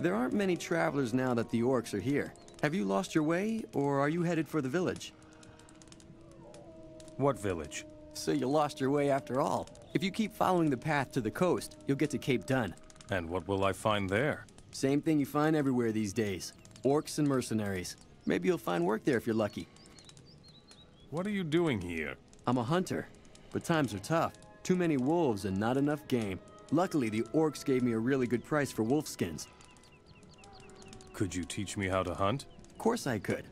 There aren't many travelers now that the orcs are here. Have you lost your way, or are you headed for the village? What village? So you lost your way after all. If you keep following the path to the coast, you'll get to Cape Dun. And what will I find there? Same thing you find everywhere these days. Orcs and mercenaries. Maybe you'll find work there if you're lucky. What are you doing here? I'm a hunter, but times are tough. Too many wolves and not enough game. Luckily, the orcs gave me a really good price for wolf skins. Could you teach me how to hunt? Of course I could.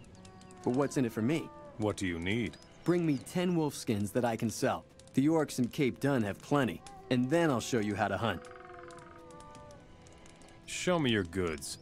But what's in it for me? What do you need? Bring me 10 wolf skins that I can sell. The orcs in Cape Dun have plenty, and then I'll show you how to hunt. Show me your goods.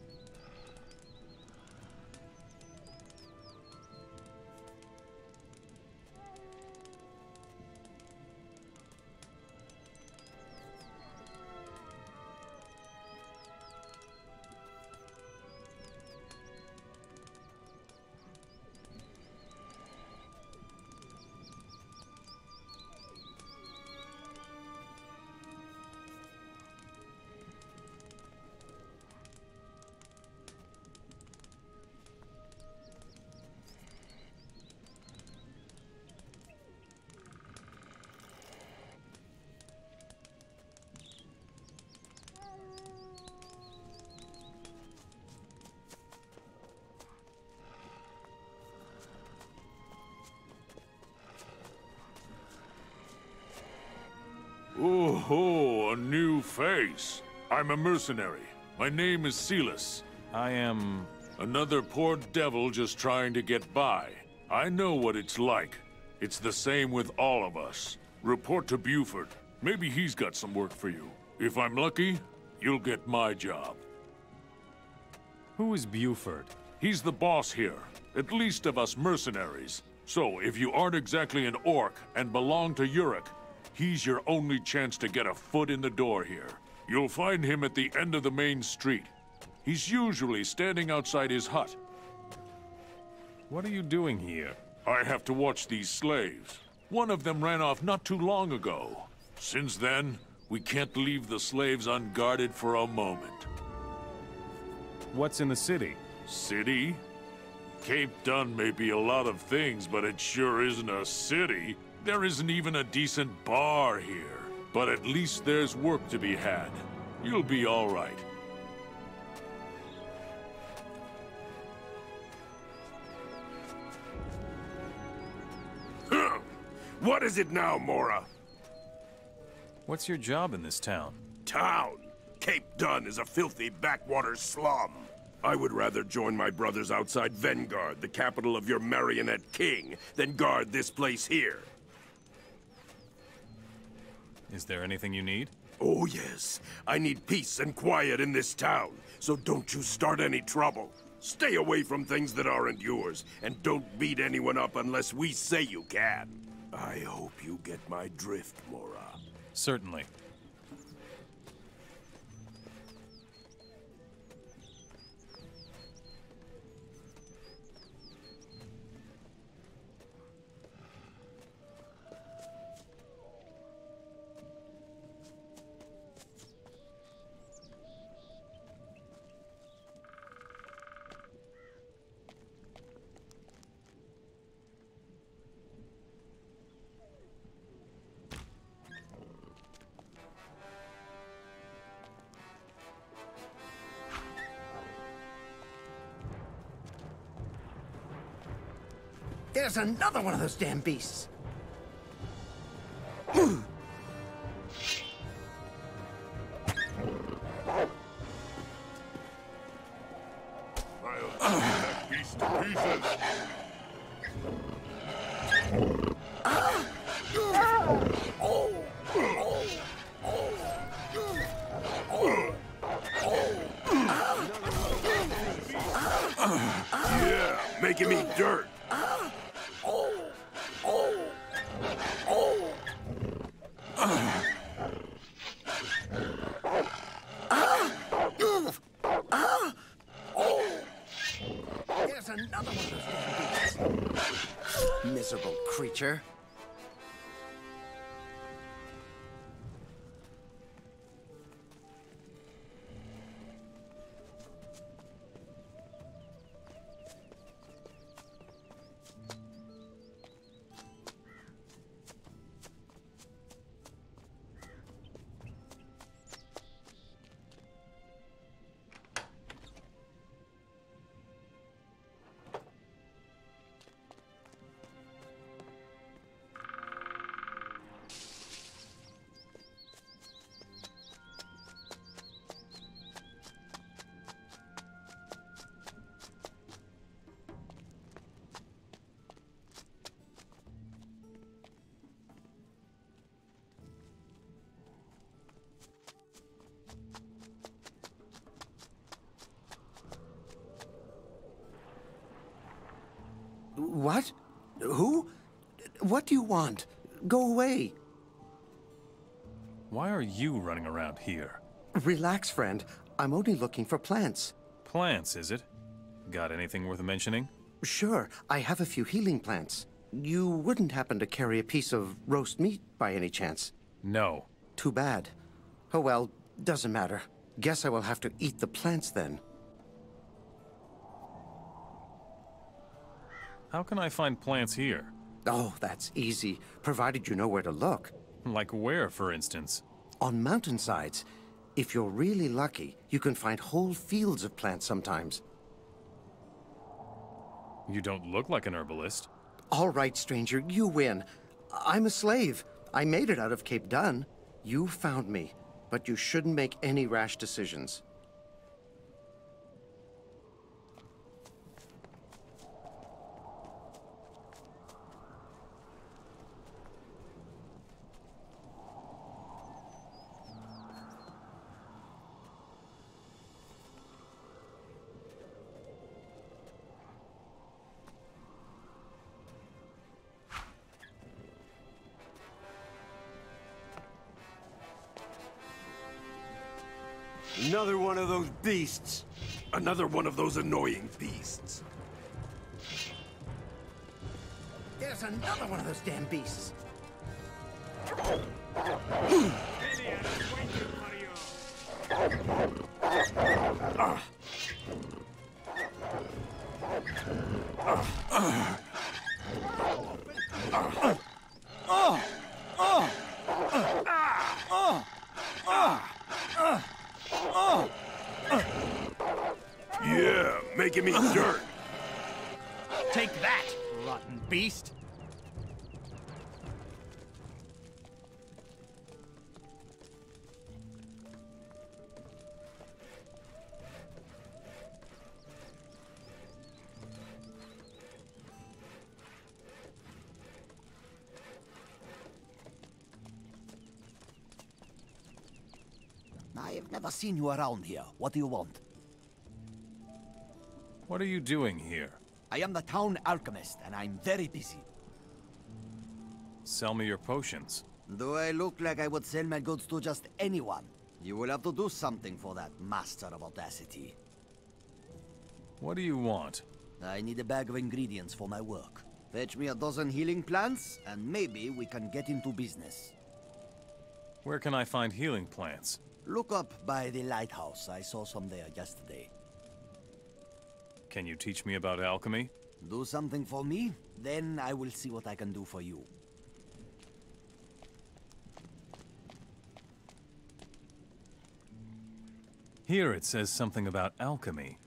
Face. I'm a mercenary. My name is Silas. I am... Another poor devil just trying to get by. I know what it's like. It's the same with all of us. Report to Buford. Maybe he's got some work for you. If I'm lucky, you'll get my job. Who is Buford? He's the boss here, at least of us mercenaries. So, if you aren't exactly an orc and belong to Uruk, he's your only chance to get a foot in the door here. You'll find him at the end of the main street. He's usually standing outside his hut. What are you doing here? I have to watch these slaves. One of them ran off not too long ago. Since then, we can't leave the slaves unguarded for a moment. What's in the city? City? Cape Dun may be a lot of things, but it sure isn't a city. There isn't even a decent bar here. But at least there's work to be had. You'll be all right. What is it now, Morra? What's your job in this town? Town. Cape Dun is a filthy backwater slum. I would rather join my brothers outside Vengard, the capital of your marionette king, than guard this place here. Is there anything you need? Oh yes, I need peace and quiet in this town, so don't you start any trouble. Stay away from things that aren't yours, and don't beat anyone up unless we say you can. I hope you get my drift, Morra. Certainly. There's another one of those damn beasts. Miserable What? Who? What do you want? Go away. Why are you running around here? Relax, friend. I'm only looking for plants. Plants, is it? Got anything worth mentioning? Sure, I have a few healing plants. You wouldn't happen to carry a piece of roast meat by any chance? No. Too bad. Oh well, doesn't matter. Guess I will have to eat the plants then. How can I find plants here? Oh, that's easy, provided you know where to look. Like where, for instance? On mountainsides. If you're really lucky, you can find whole fields of plants sometimes. You don't look like an herbalist. All right, stranger, you win. I'm a slave. I made it out of Cape Dun. You found me, but you shouldn't make any rash decisions. Another one of those annoying beasts. There's another one of those damn beasts. Hmm. Never seen you around here. What do you want? What are you doing here? I am the town alchemist, and I'm very busy. Sell me your potions. Do I look like I would sell my goods to just anyone? You will have to do something for that, Master of Audacity. What do you want? I need a bag of ingredients for my work. Fetch me a dozen healing plants, and maybe we can get into business. Where can I find healing plants? Look up by the lighthouse. I saw some there yesterday. Can you teach me about alchemy? Do something for me, then I will see what I can do for you. Here it says something about alchemy.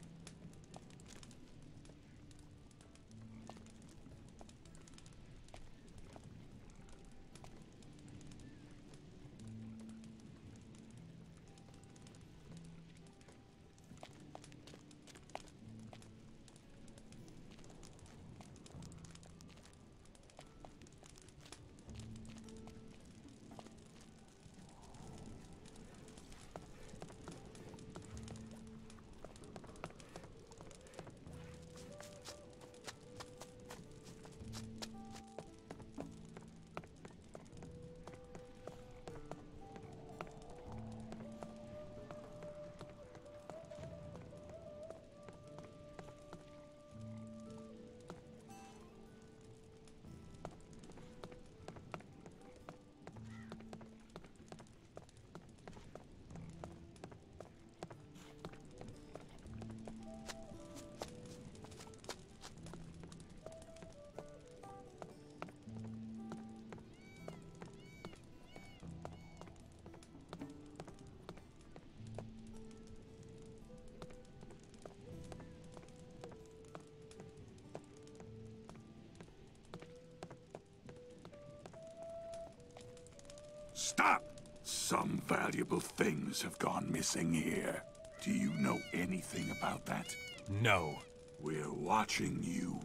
Stop! Some valuable things have gone missing here. Do you know anything about that? No. We're watching you.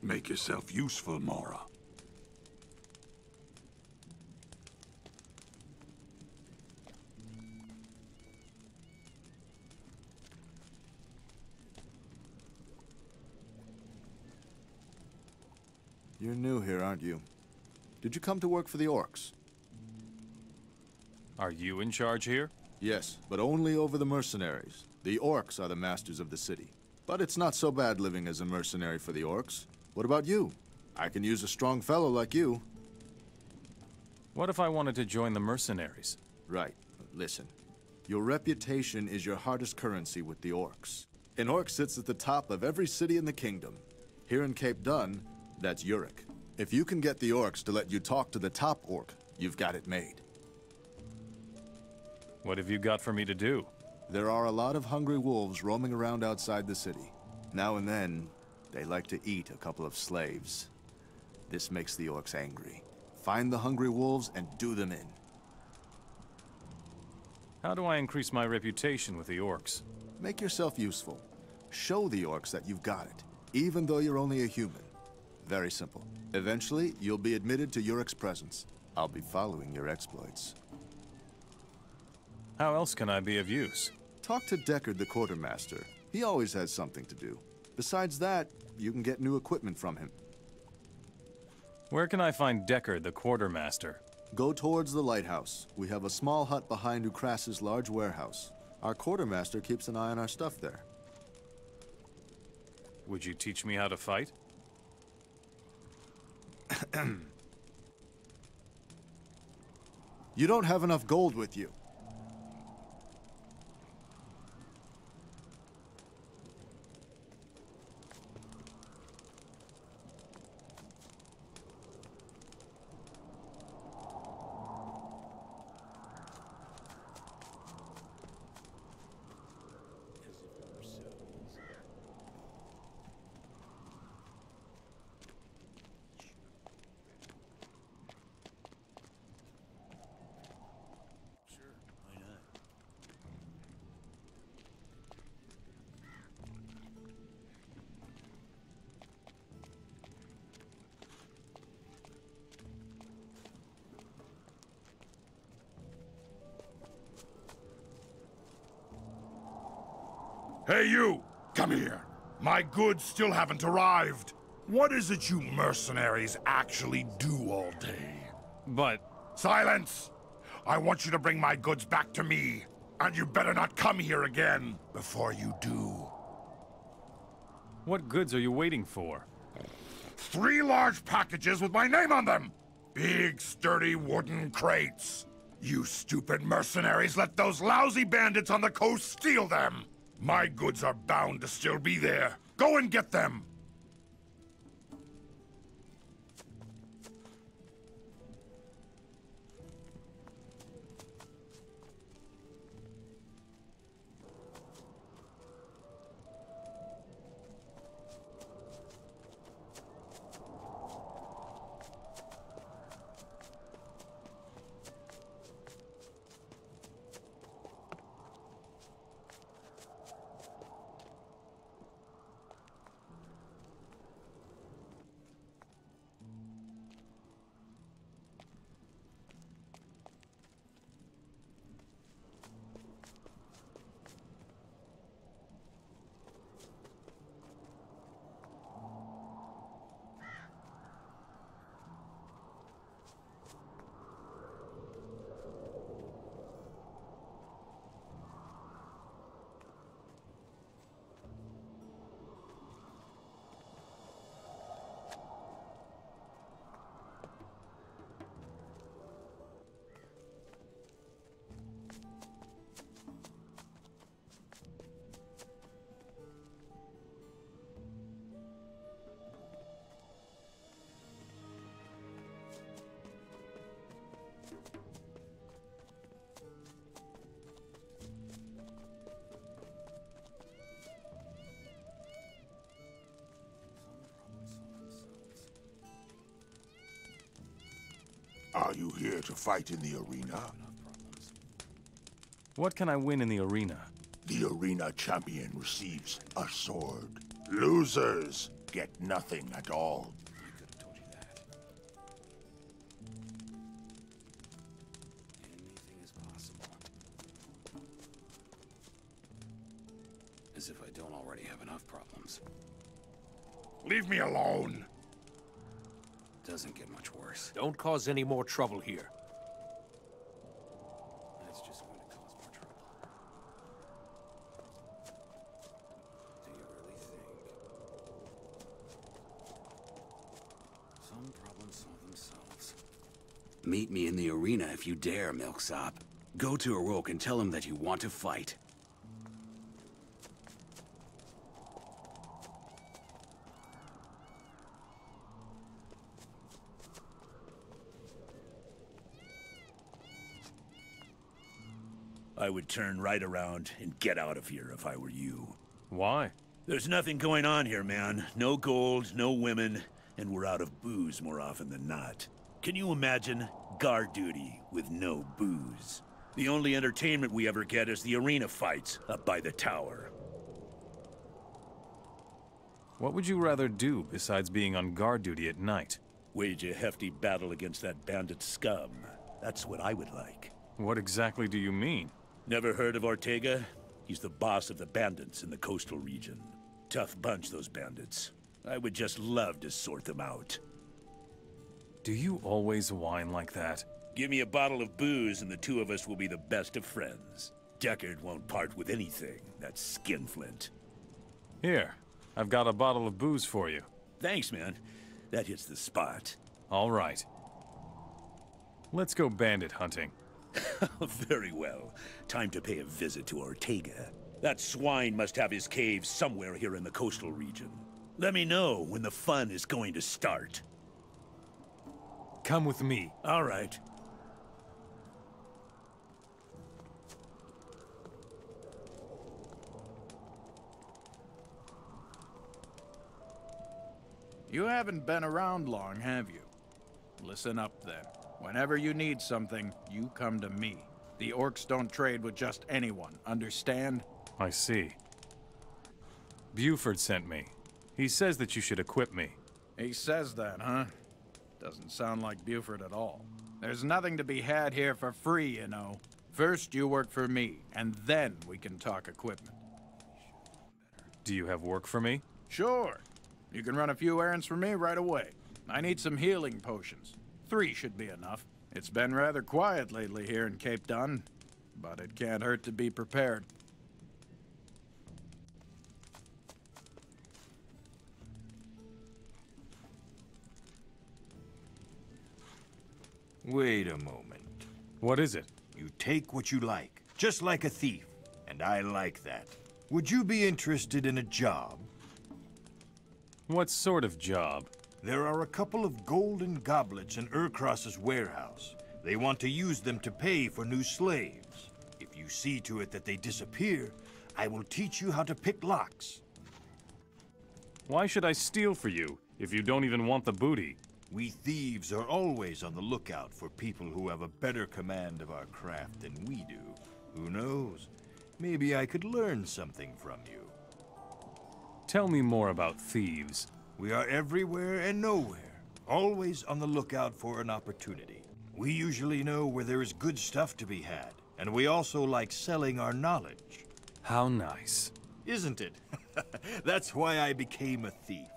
Make yourself useful, Morra. You're new here, aren't you? Did you come to work for the Orcs? Are you in charge here? Yes, but only over the mercenaries. The Orcs are the masters of the city. But it's not so bad living as a mercenary for the Orcs. What about you? I can use a strong fellow like you. What if I wanted to join the mercenaries? Right. Listen. Your reputation is your hardest currency with the Orcs. An Orc sits at the top of every city in the kingdom. Here in Cape Dun, that's Yurik. If you can get the Orcs to let you talk to the top Orc, you've got it made. What have you got for me to do? There are a lot of hungry wolves roaming around outside the city. Now and then, they like to eat a couple of slaves. This makes the Orcs angry. Find the hungry wolves and do them in. How do I increase my reputation with the orcs? Make yourself useful. Show the Orcs that you've got it, even though you're only a human. Very simple. Eventually, you'll be admitted to Yurik's presence. I'll be following your exploits. How else can I be of use? Talk to Deckard the Quartermaster. He always has something to do. Besides that, you can get new equipment from him. Where can I find Deckard, the quartermaster? Go towards the lighthouse. We have a small hut behind Urkrass's large warehouse. Our quartermaster keeps an eye on our stuff there. Would you teach me how to fight? You don't have enough gold with you. Goods still haven't arrived. What is it you mercenaries actually do all day? But Silence! I want you to bring my goods back to me. And you better not come here again before you do. what goods are you waiting for? Three large packages with my name on them! Big, sturdy wooden crates. You stupid mercenaries let those lousy bandits on the coast steal them! My goods are bound to still be there. Go and get them! To fight in the arena? What can I win in the arena? The arena champion receives a sword. Losers get nothing at all. Don't cause any more trouble here. That's just going to cause more trouble. Do you really think? Some problems solve themselves. Meet me in the arena if you dare, Milksop. Go to Arok and tell him that you want to fight. I would turn right around and get out of here if I were you. Why? There's nothing going on here, man. No gold, no women, and we're out of booze more often than not. Can you imagine guard duty with no booze? The only entertainment we ever get is the arena fights up by the tower. What would you rather do besides being on guard duty at night? Wage a hefty battle against that bandit scum. That's what I would like. What exactly do you mean? Never heard of Ortega? He's the boss of the bandits in the coastal region. Tough bunch, those bandits. I would just love to sort them out. Do you always whine like that? Give me a bottle of booze and the two of us will be the best of friends. Deckard won't part with anything, that skinflint. Here, I've got a bottle of booze for you. Thanks, man. That hits the spot. All right. Let's go bandit hunting. Very well. Time to pay a visit to Ortega. That swine must have his cave somewhere here in the coastal region. Let me know when the fun is going to start. Come with me. All right. You haven't been around long, have you? Listen up, then. Whenever you need something, you come to me. The orcs don't trade with just anyone, understand? I see. Buford sent me. He says that you should equip me. He says that, huh? Doesn't sound like Buford at all. There's nothing to be had here for free, you know. First, you work for me, and then we can talk equipment. Do you have work for me? Sure. You can run a few errands for me right away. I need some healing potions. Three should be enough. It's been rather quiet lately here in Cape Dun, but it can't hurt to be prepared. Wait a moment. What is it? You take what you like, just like a thief, and I like that. Would you be interested in a job? What sort of job? There are a couple of golden goblets in Urkrass's warehouse. They want to use them to pay for new slaves. If you see to it that they disappear, I will teach you how to pick locks. Why should I steal for you, if you don't even want the booty? We thieves are always on the lookout for people who have a better command of our craft than we do. Who knows? Maybe I could learn something from you. Tell me more about thieves. We are everywhere and nowhere, always on the lookout for an opportunity. We usually know where there is good stuff to be had, and we also like selling our knowledge. How nice. Isn't it? That's why I became a thief.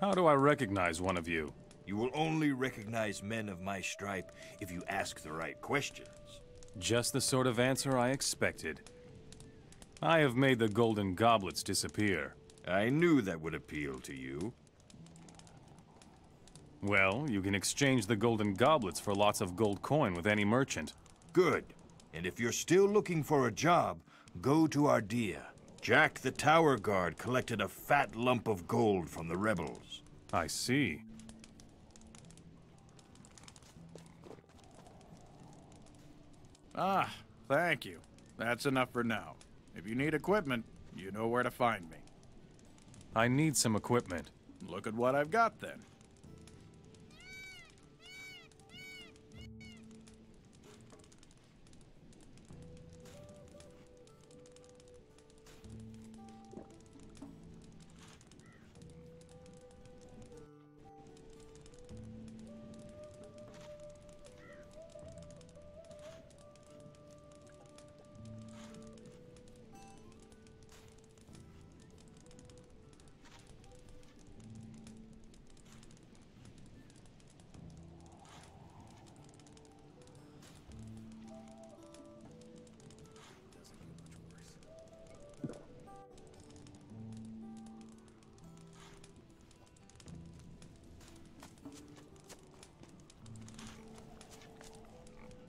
How do I recognize one of you? You will only recognize men of my stripe if you ask the right questions. Just the sort of answer I expected. I have made the golden goblets disappear. I knew that would appeal to you. Well, you can exchange the golden goblets for lots of gold coin with any merchant. Good. And if you're still looking for a job, go to Ardea. Jack the tower guard collected a fat lump of gold from the rebels. I see. Ah, thank you. That's enough for now. If you need equipment, you know where to find me. I need some equipment. Look at what I've got then.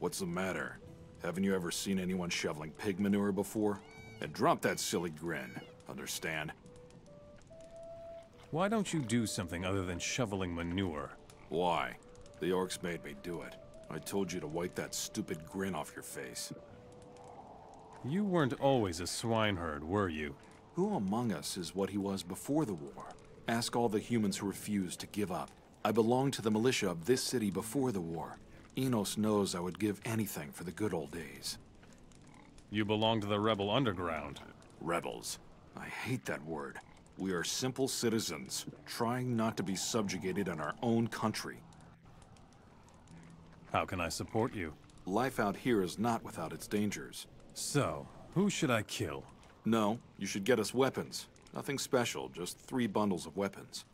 What's the matter? Haven't you ever seen anyone shoveling pig manure before? And drop that silly grin. Understand? Why don't you do something other than shoveling manure? Why? The orcs made me do it. I told you to wipe that stupid grin off your face. You weren't always a swineherd, were you? Who among us is what he was before the war? Ask all the humans who refused to give up. I belonged to the militia of this city before the war. Innos knows I would give anything for the good old days. You belong to the rebel underground. Rebels. I hate that word. We are simple citizens, trying not to be subjugated in our own country. How can I support you? Life out here is not without its dangers. So, who should I kill? No, you should get us weapons. Nothing special, just three bundles of weapons.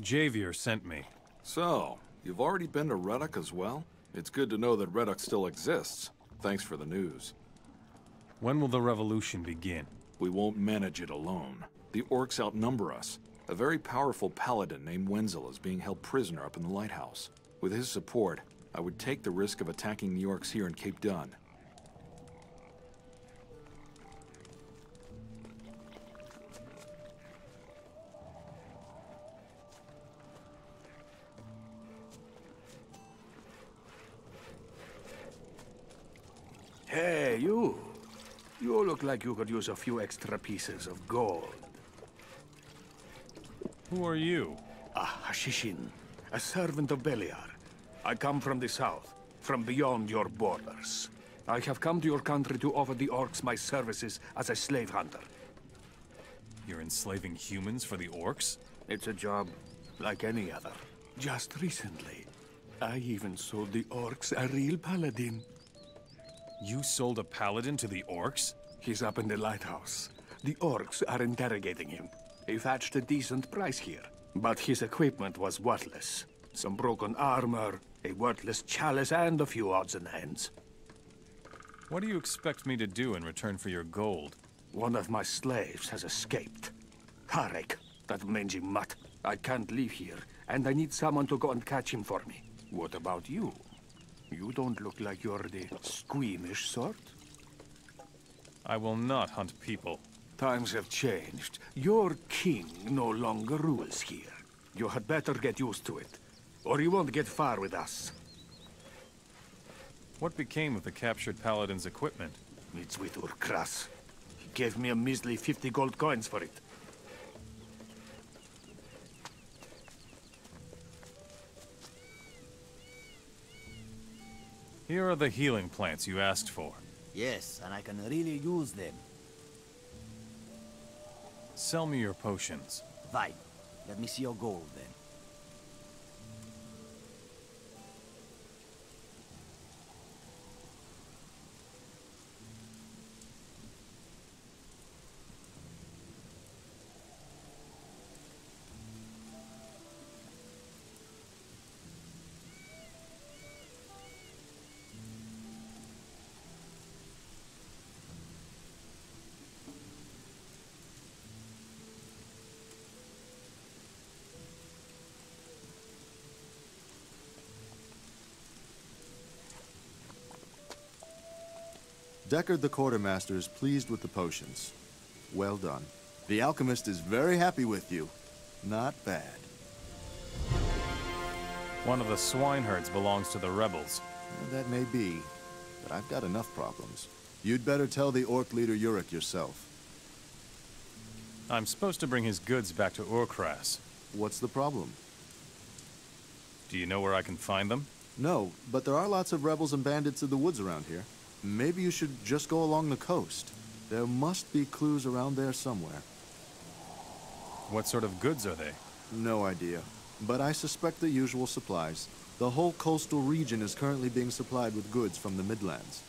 Javier sent me. So, you've already been to Reddock as well? It's good to know that Reddock still exists. Thanks for the news. When will the revolution begin? We won't manage it alone. The orcs outnumber us. A very powerful paladin named Wenzel is being held prisoner up in the lighthouse. With his support, I would take the risk of attacking the orcs here in Cape Dun. Hey, you. You look like you could use a few extra pieces of gold. Who are you? A Hashishin, a servant of Beliar. I come from the south, from beyond your borders. I have come to your country to offer the orcs my services as a slave hunter. You're enslaving humans for the orcs? It's a job like any other. Just recently, I even sold the orcs a real paladin. You sold a paladin to the orcs? He's up in the lighthouse. The orcs are interrogating him. He fetched a decent price here, but his equipment was worthless. Some broken armor, a worthless chalice, and a few odds and ends. What do you expect me to do in return for your gold? One of my slaves has escaped. Harek, that mangy mutt. I can't leave here, and I need someone to go and catch him for me. What about you? You don't look like you're the squeamish sort. I will not hunt people. Times have changed. Your king no longer rules here. You had better get used to it, or you won't get far with us. What became of the captured paladin's equipment? It's with Urkrass. He gave me a measly 50 gold coins for it. Here are the healing plants you asked for. Yes, and I can really use them. Sell me your potions. Fine. Let me see your gold, then. Deckard the Quartermaster is pleased with the potions. Well done. The alchemist is very happy with you. Not bad. One of the swineherds belongs to the rebels. Well, that may be, but I've got enough problems. You'd better tell the orc leader Yurik yourself. I'm supposed to bring his goods back to Urkrass. What's the problem? Do you know where I can find them? No, but there are lots of rebels and bandits in the woods around here. Maybe you should just go along the coast. There must be clues around there somewhere. What sort of goods are they? No idea. But I suspect the usual supplies. The whole coastal region is currently being supplied with goods from the Midlands.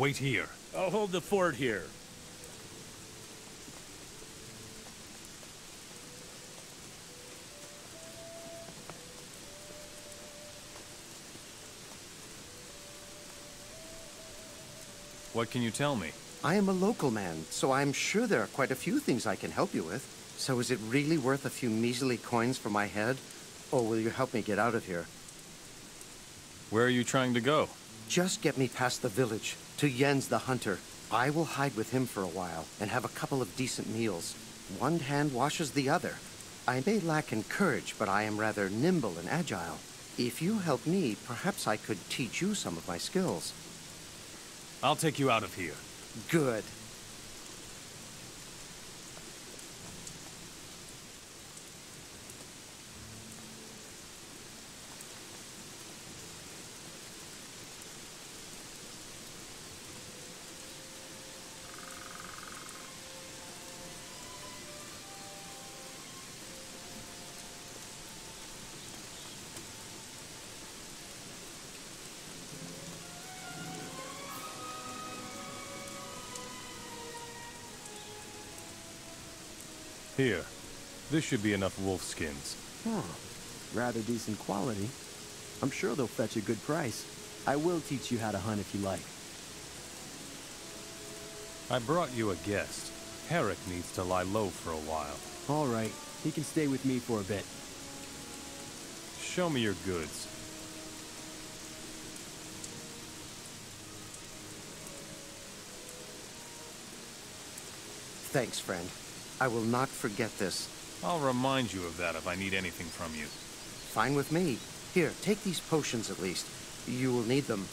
Wait here. I'll hold the fort here. What can you tell me? I am a local man, so I'm sure there are quite a few things I can help you with. So is it really worth a few measly coins for my head? Or will you help me get out of here? Where are you trying to go? Just get me past the village, to Jens the Hunter. I will hide with him for a while, and have a couple of decent meals. One hand washes the other. I may lack in courage, but I am rather nimble and agile. If you help me, perhaps I could teach you some of my skills. I'll take you out of here. Good. Here. This should be enough wolf skins. Huh. Rather decent quality. I'm sure they'll fetch a good price. I will teach you how to hunt if you like. I brought you a guest. Harek needs to lie low for a while. All right. He can stay with me for a bit. Show me your goods. Thanks, friend. I will not forget this. I'll remind you of that if I need anything from you. Fine with me. Here, take these potions at least. You will need them.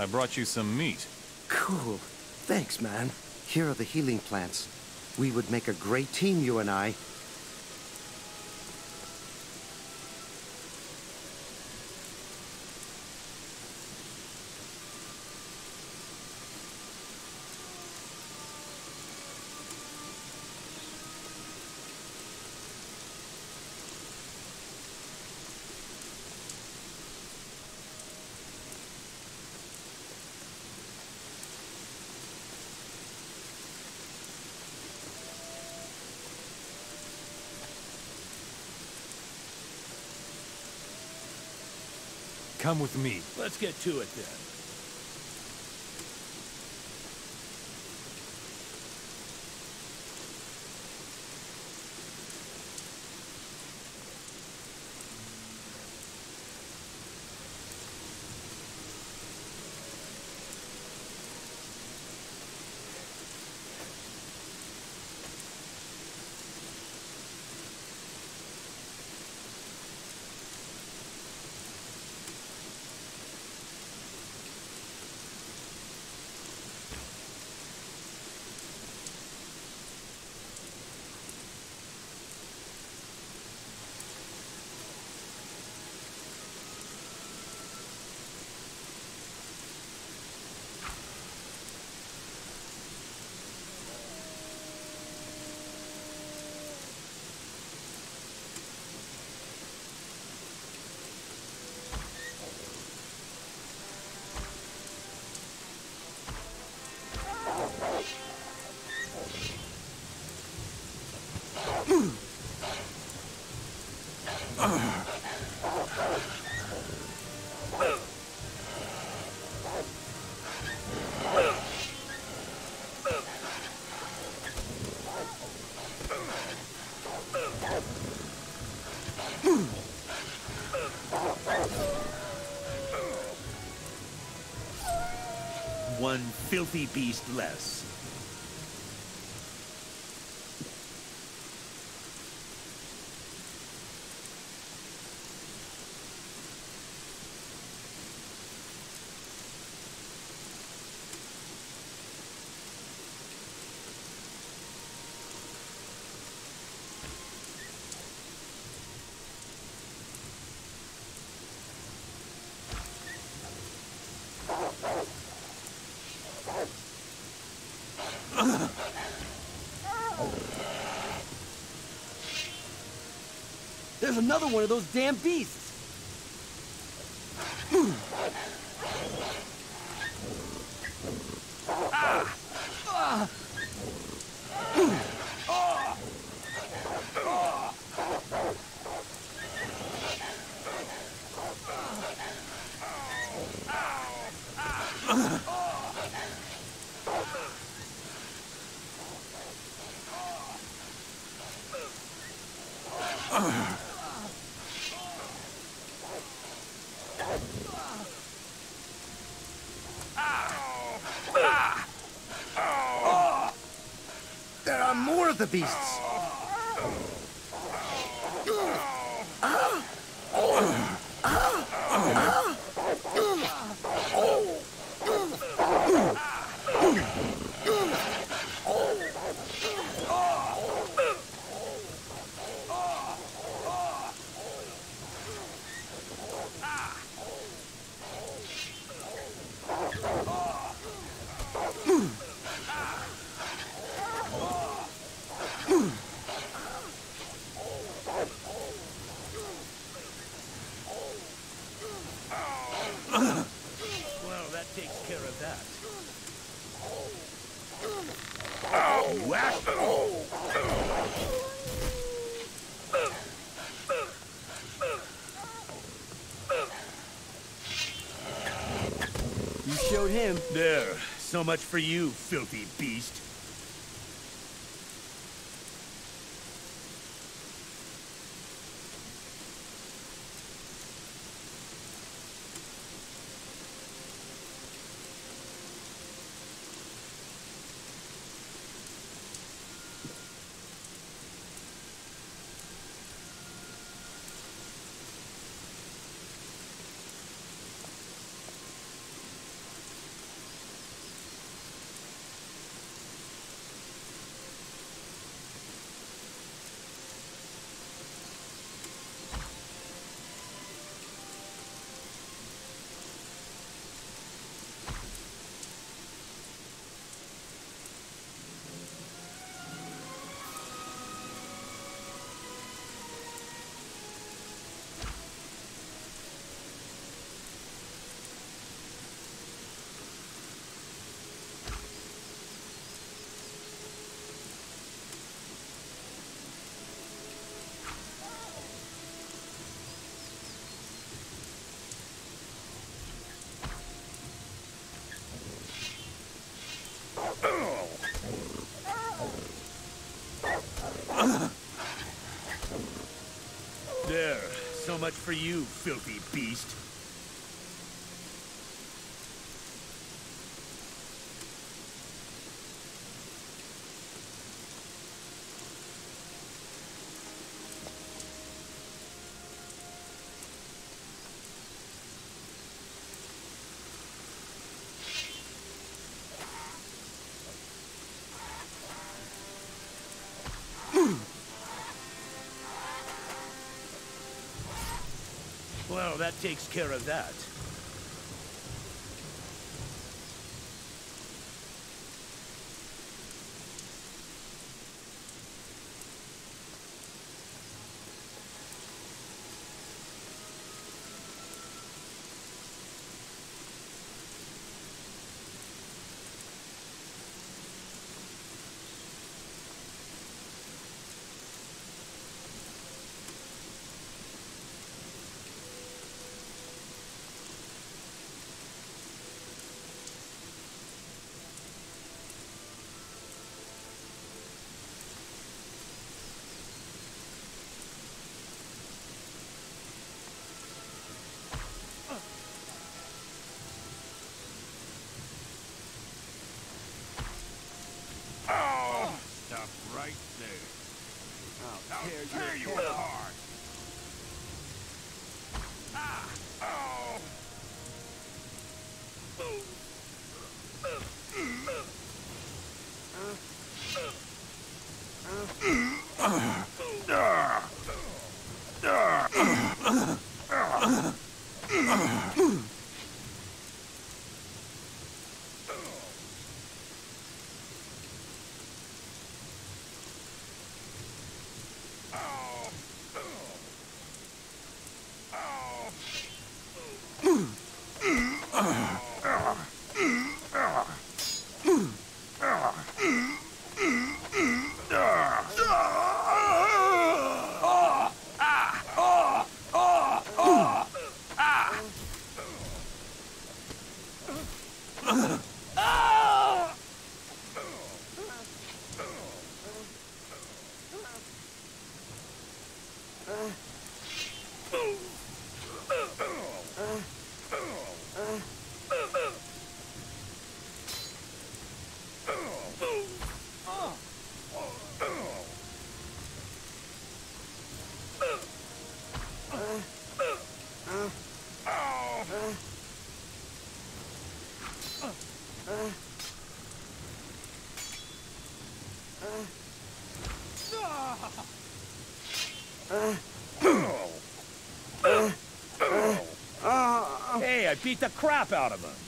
I brought you some meat. Cool. Thanks, man. Here are the healing plants. We would make a great team, you and I. Come with me. Let's get to it then. One filthy beast less. There's another one of those damn beasts! Beasts. Well, that takes care of that. You showed him. There. So much for you, filthy beast. There. So much for you, filthy beast. That takes care of that. Ugh. Beat the crap out of him.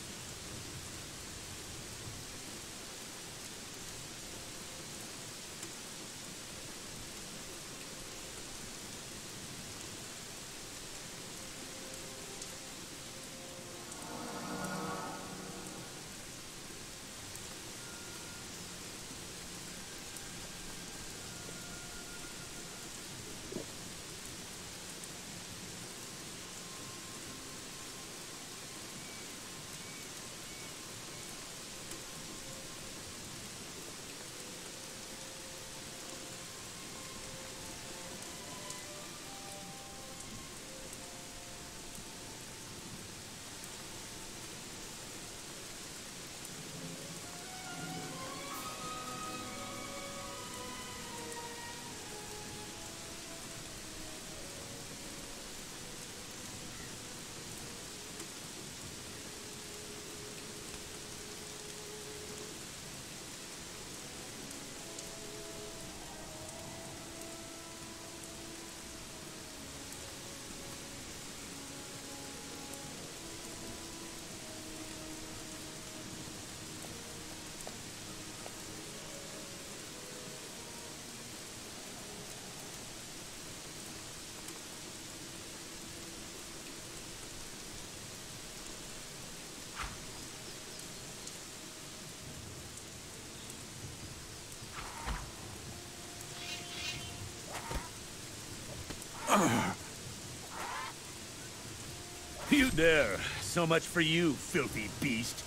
You there. So much for you, filthy beast.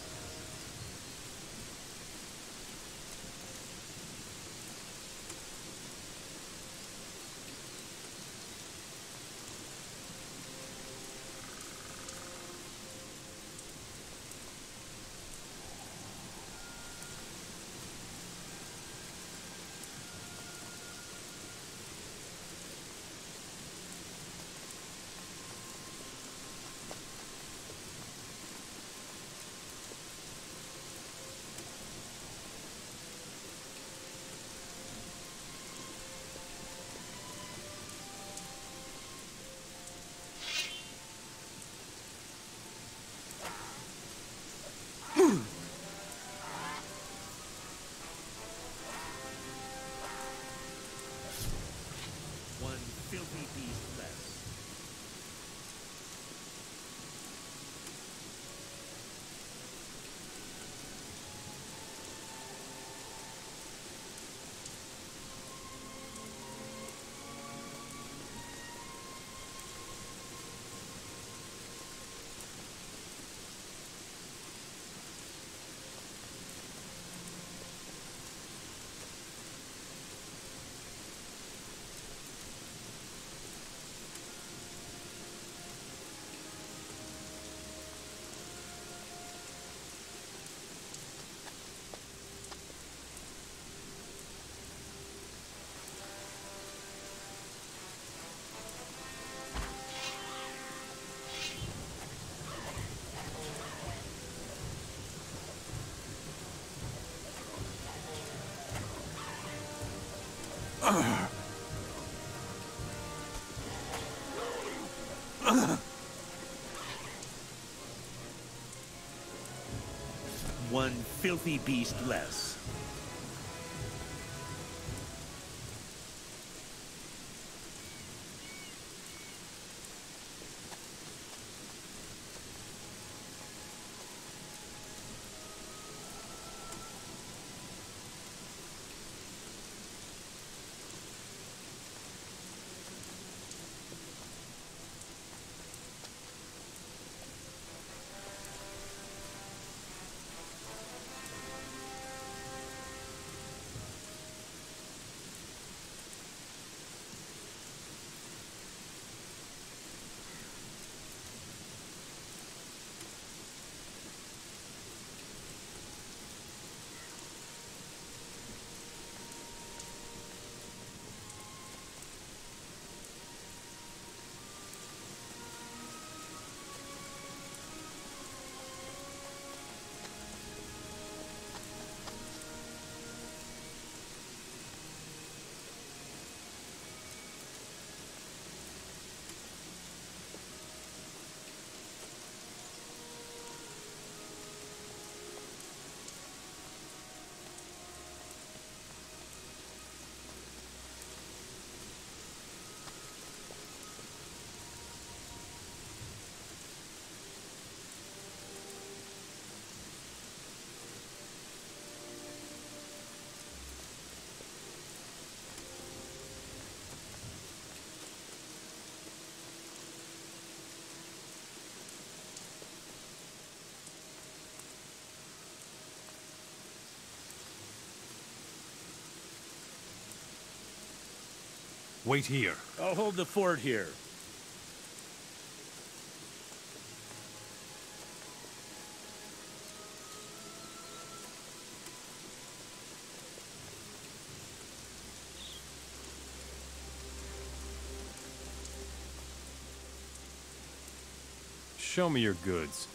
One filthy beast less. One filthy beast less. Wait here. I'll hold the fort here. Show me your goods.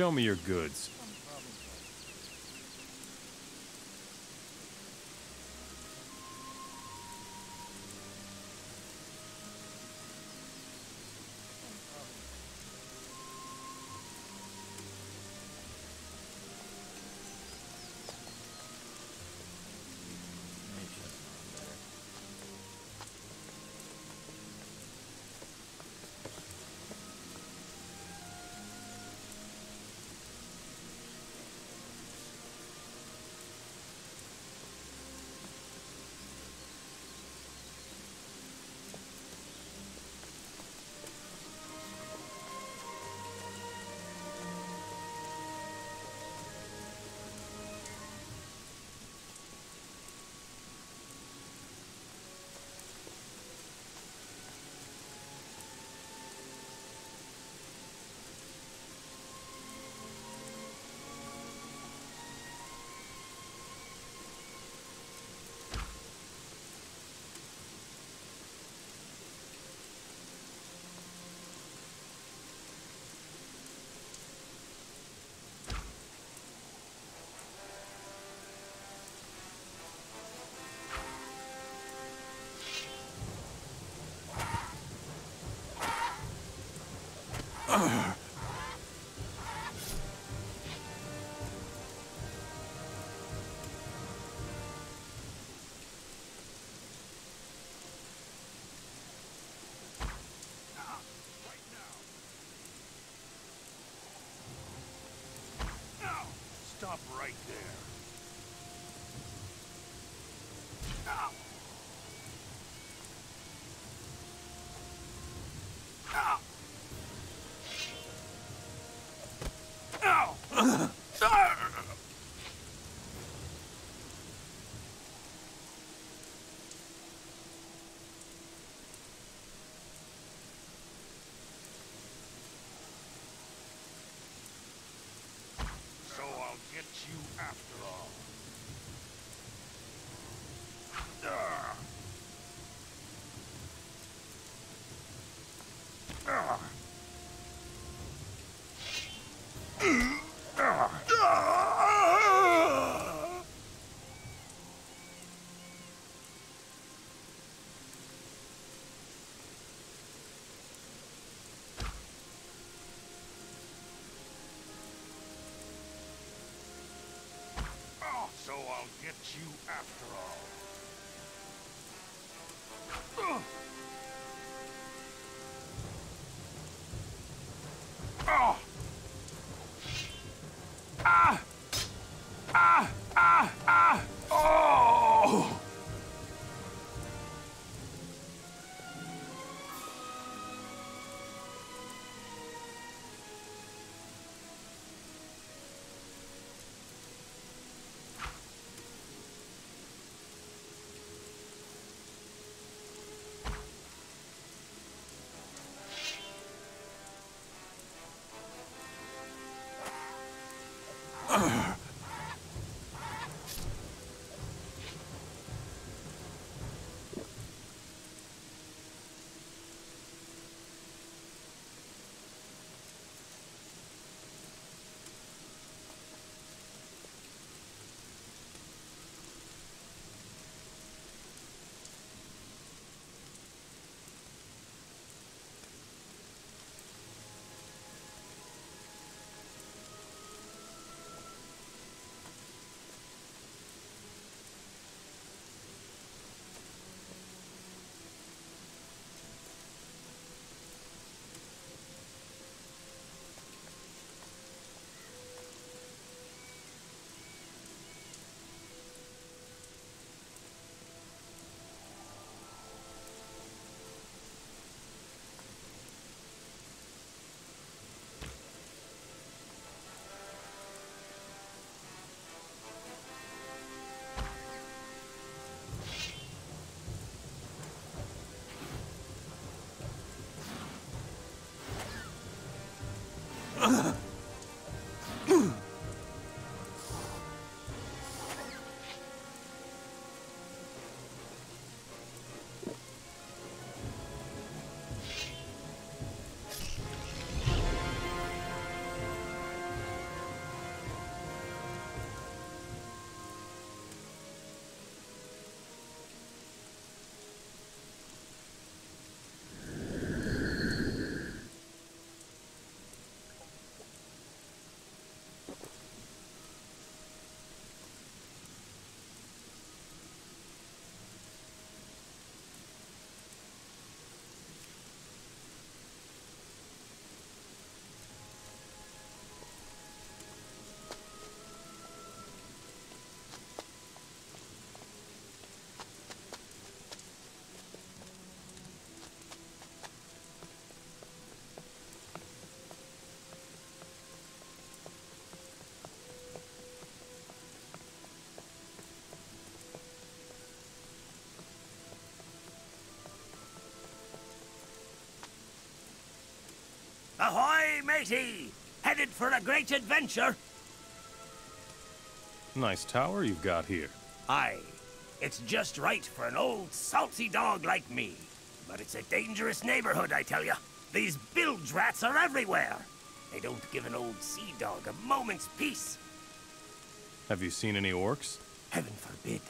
Show me your goods. Stop right there. So I'll get you after all. Ah. Ah. Ah. Ah. Oh, so I'll get you after all. Ugh. Headed for a great adventure? Nice tower you've got here. Aye. It's just right for an old salty dog like me. But it's a dangerous neighborhood, I tell you. These bilge rats are everywhere. They don't give an old sea dog a moment's peace. Have you seen any orcs? Heaven forbid.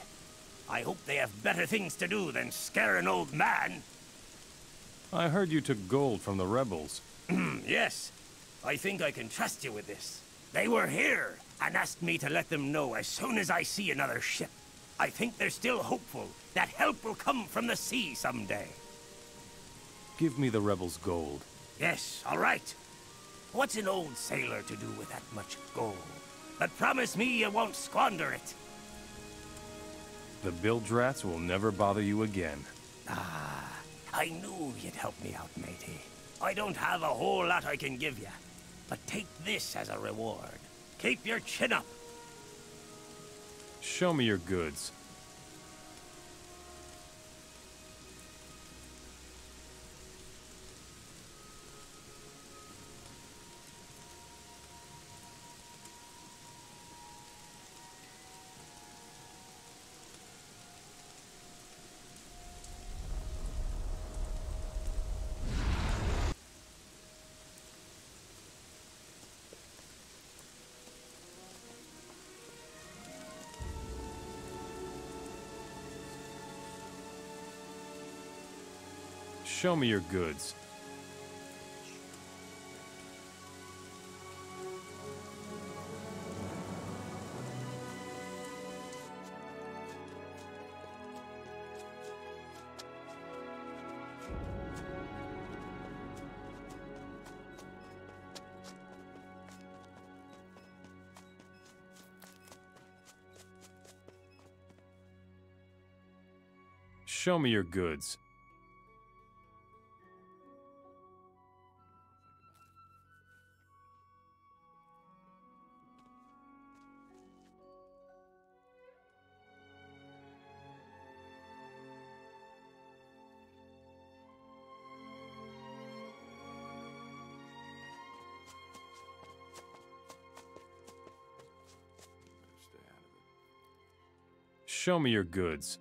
I hope they have better things to do than scare an old man. I heard you took gold from the rebels. yes. I think I can trust you with this. They were here and asked me to let them know as soon as I see another ship. I think they're still hopeful that help will come from the sea someday. Give me the rebels' gold. Yes, all right. What's an old sailor to do with that much gold? But promise me you won't squander it. The bilge rats will never bother you again. Ah, I knew you'd help me out, matey. I don't have a whole lot I can give you, but take this as a reward. Keep your chin up. Show me your goods. Show me your goods. Show me your goods. Show me your goods.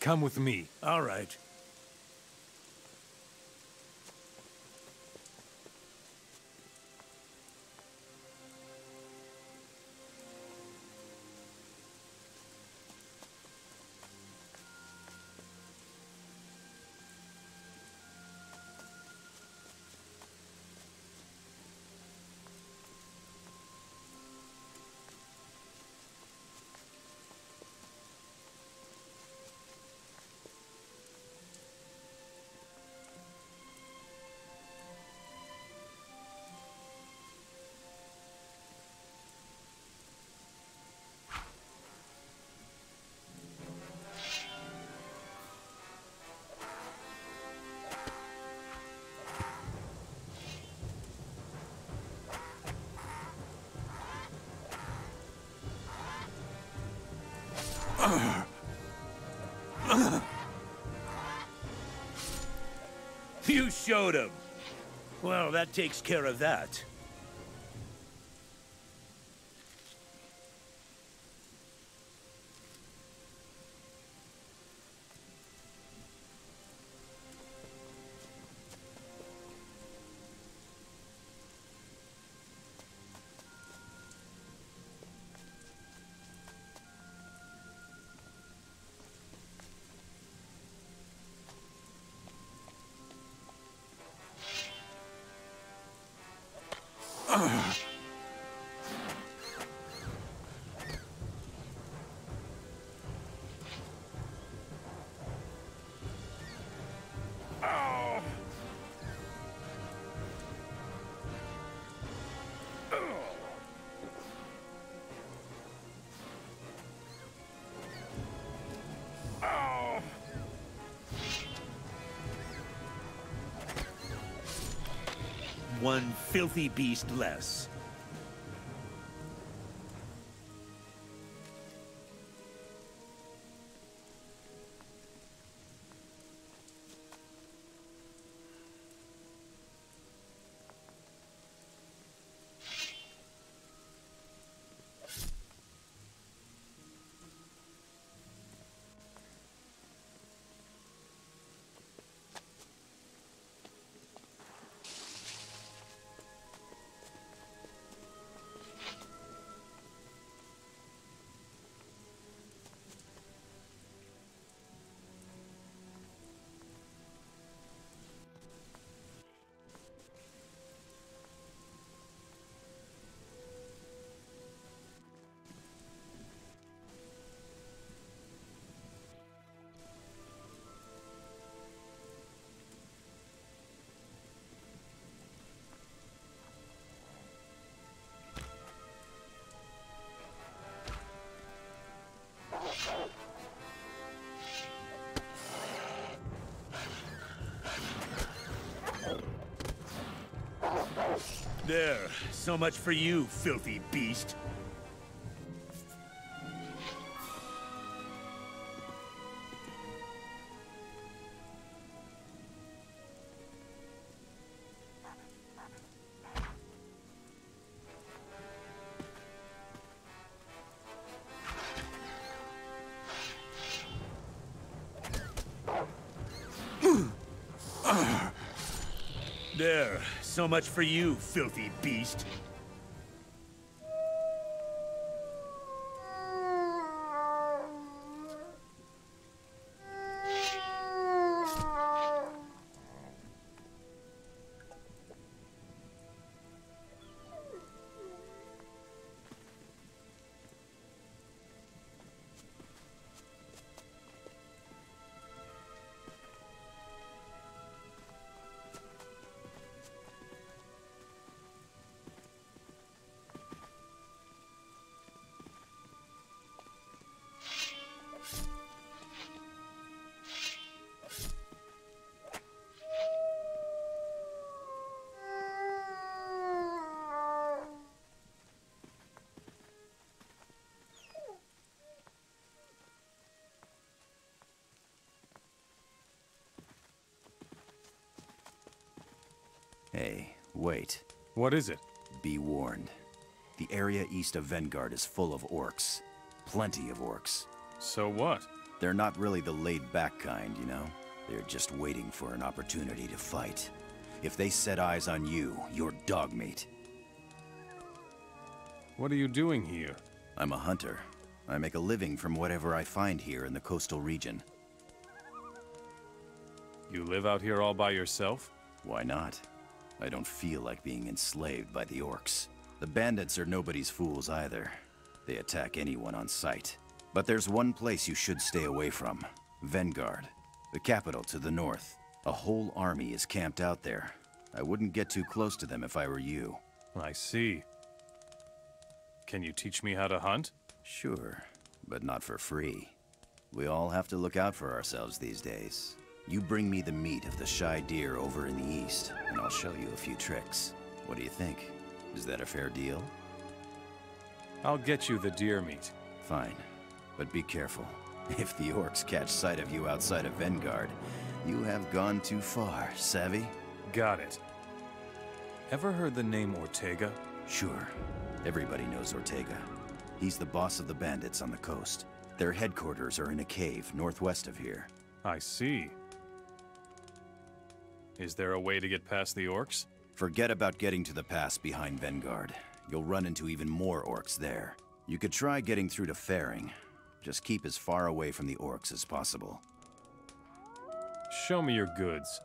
Come with me. All right. You showed him. Well, that takes care of that. Filthy beast less. There, so much for you, filthy beast. Much for you, filthy beast. Wait. What is it? Be warned. The area east of Vengard is full of orcs. Plenty of orcs. So what? They're not really the laid-back kind, you know? They're just waiting for an opportunity to fight. If they set eyes on you, you're dogmeat. What are you doing here? I'm a hunter. I make a living from whatever I find here in the coastal region. You live out here all by yourself? Why not? I don't feel like being enslaved by the orcs. The bandits are nobody's fools either. They attack anyone on sight. But there's one place you should stay away from. Vengard, the capital to the north. A whole army is camped out there. I wouldn't get too close to them if I were you. I see. Can you teach me how to hunt? Sure, but not for free. We all have to look out for ourselves these days. You bring me the meat of the shy deer over in the east, and I'll show you a few tricks. What do you think? Is that a fair deal? I'll get you the deer meat. Fine. But be careful. If the orcs catch sight of you outside of Vengard, you have gone too far, savvy? Got it. Ever heard the name Ortega? Sure. Everybody knows Ortega. He's the boss of the bandits on the coast. Their headquarters are in a cave northwest of here. I see. Is there a way to get past the orcs? Forget about getting to the pass behind Vengard. You'll run into even more orcs there. You could try getting through to Faring. Just keep as far away from the orcs as possible. Show me your goods.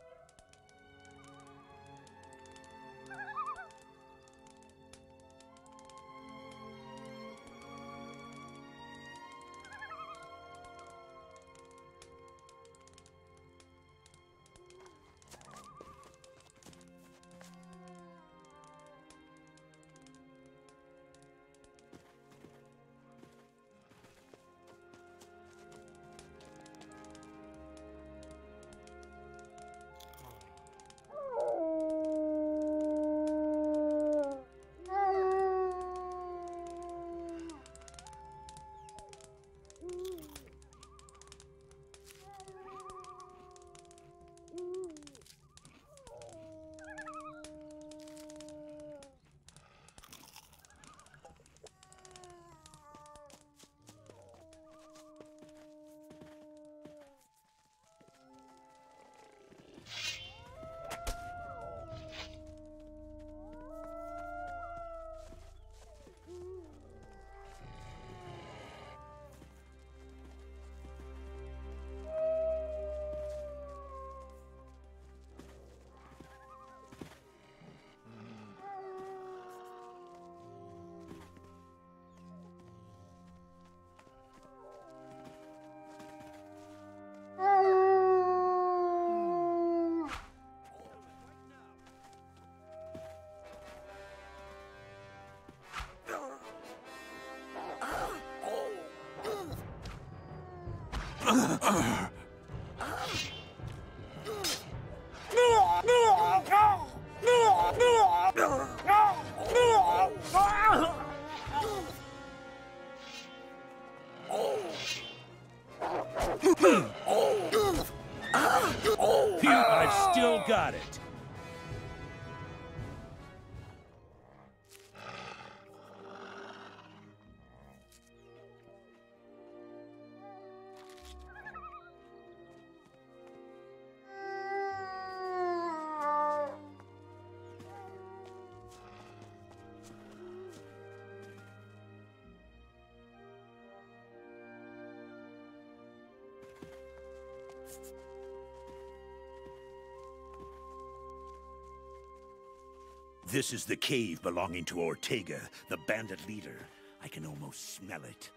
This is the cave belonging to Ortega, the bandit leader. I can almost smell it.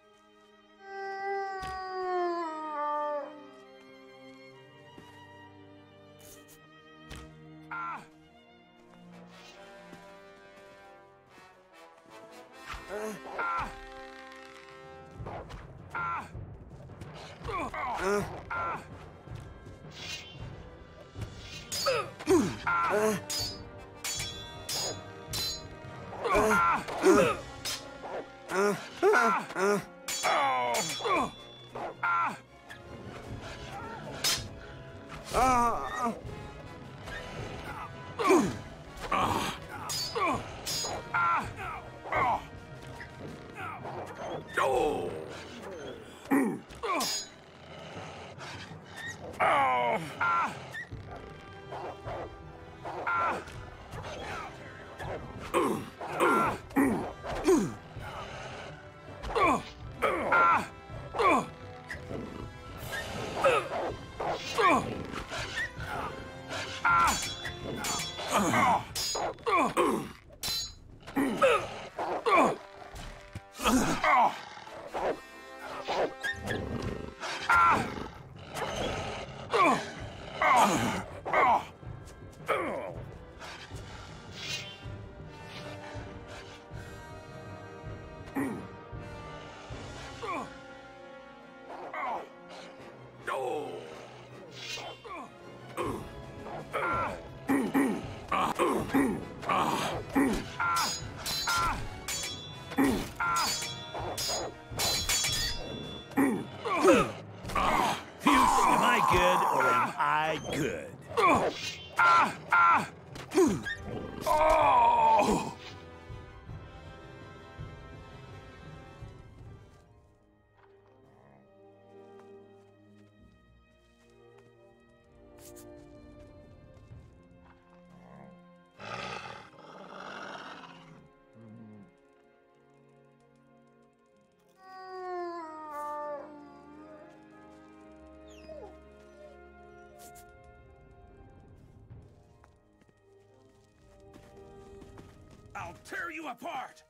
Tear you apart!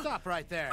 Stop right there.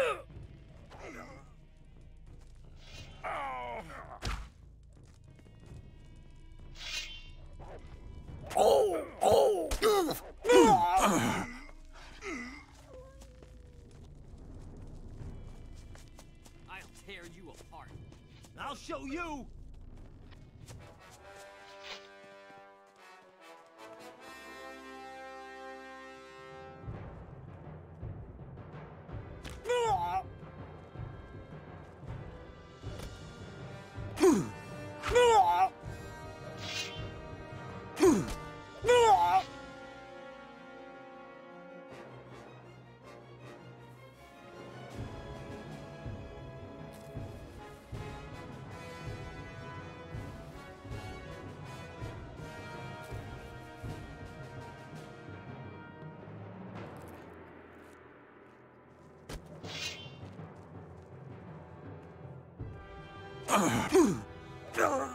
Tear you apart. I'll show you!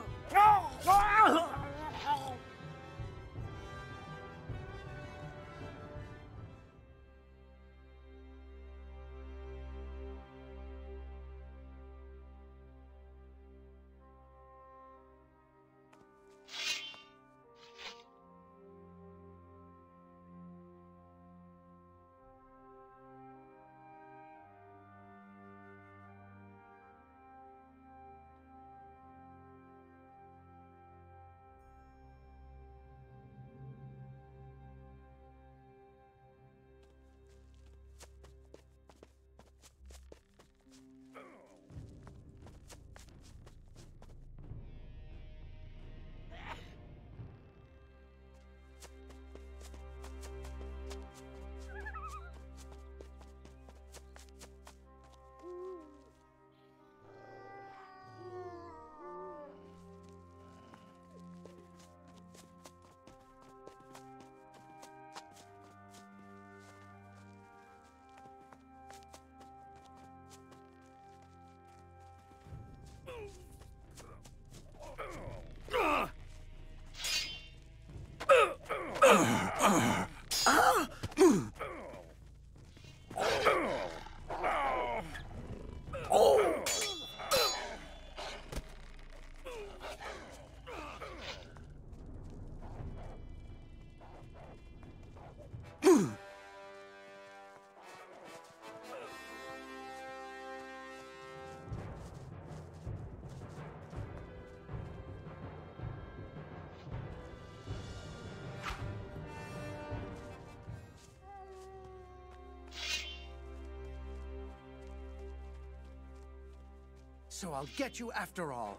Ugh. So I'll get you after all.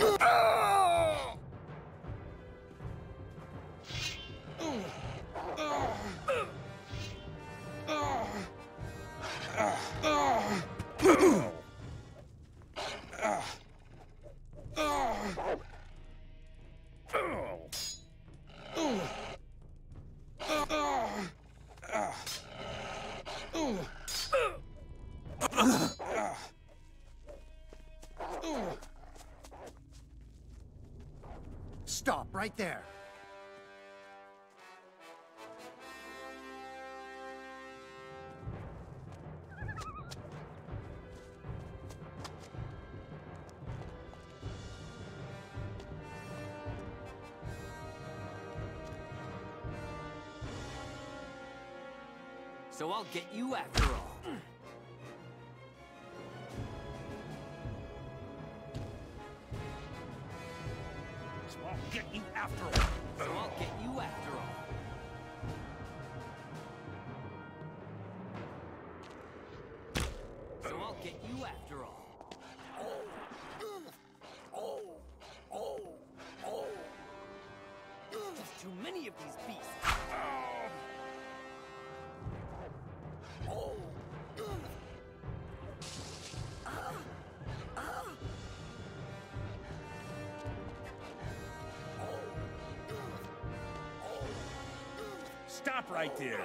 Stop right there. So I'll get you after all. Get you after all. There's too many of these beasts. Stop right there.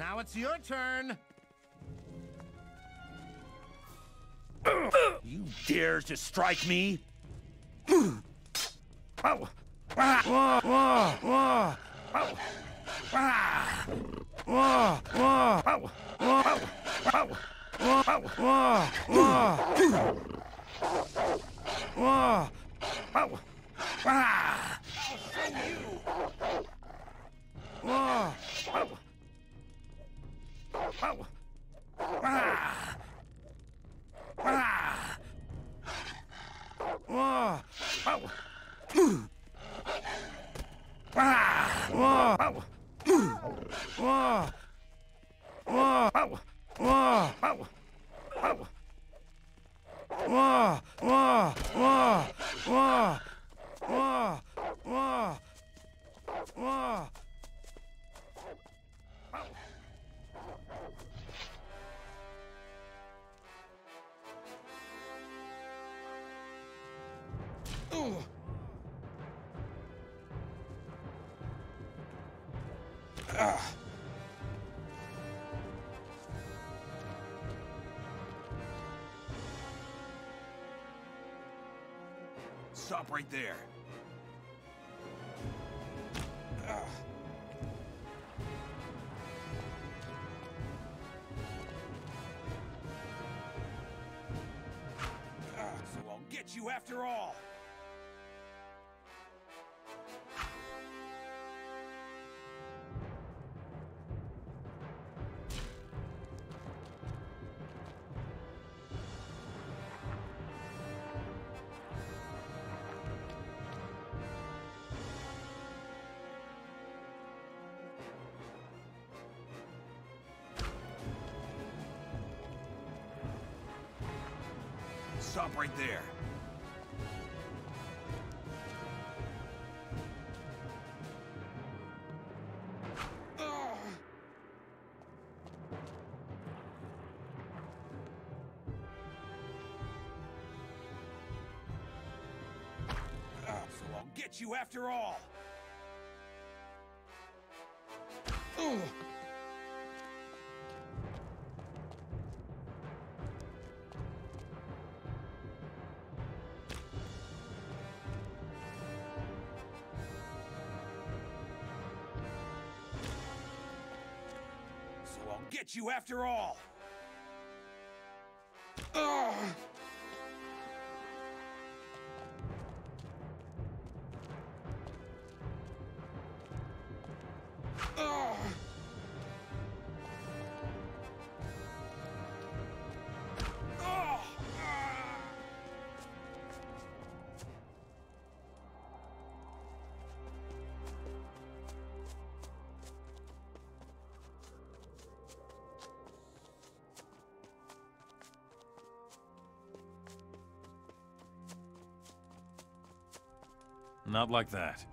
Now it's your turn. You dare to strike me? there. Stop right there. Ah, so I'll get you after all! I'll get you after all! Ugh. Ugh. Not like that.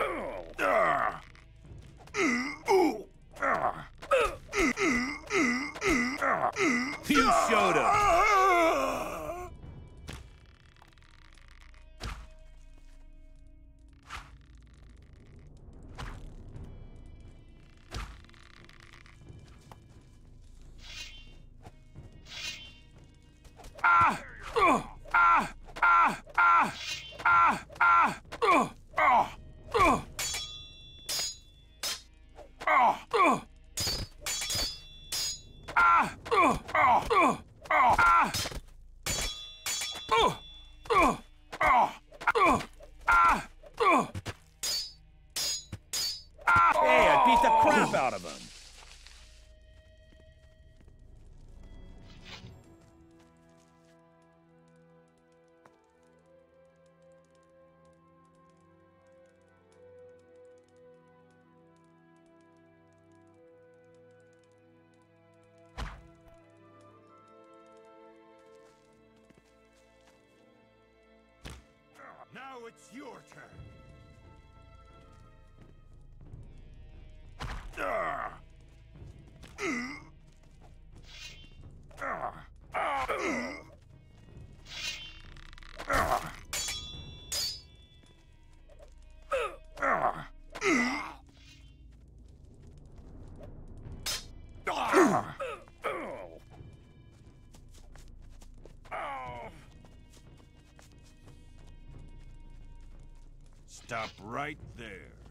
Ugh! stop right there.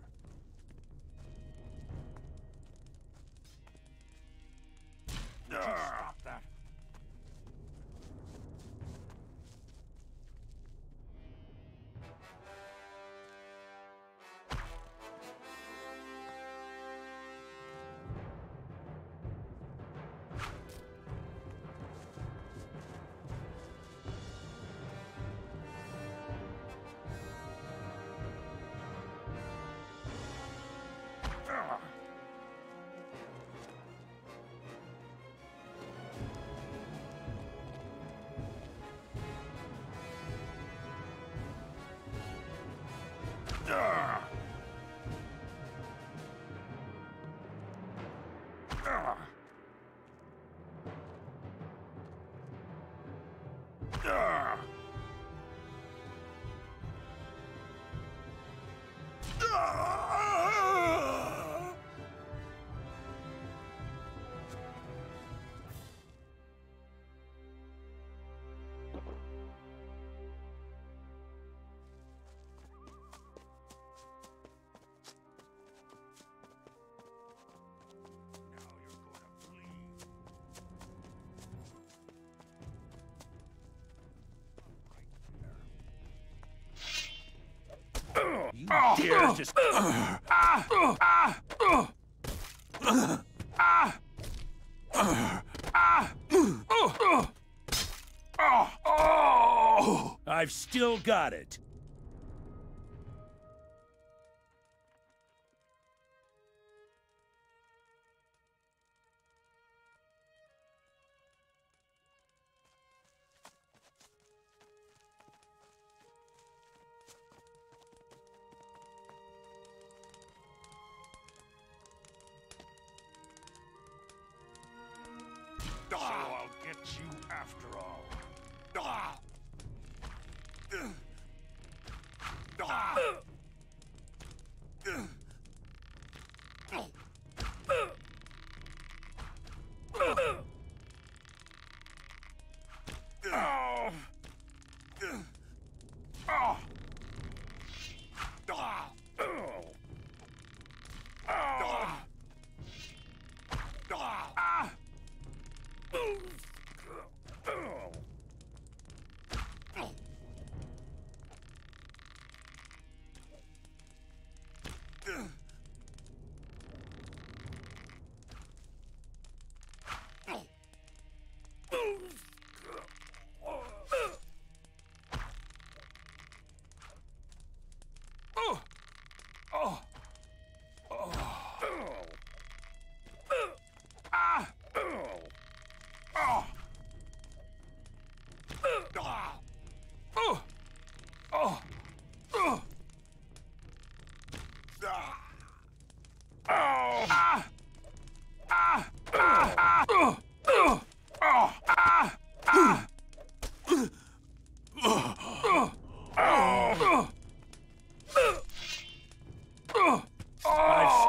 You dare just... I've still got it.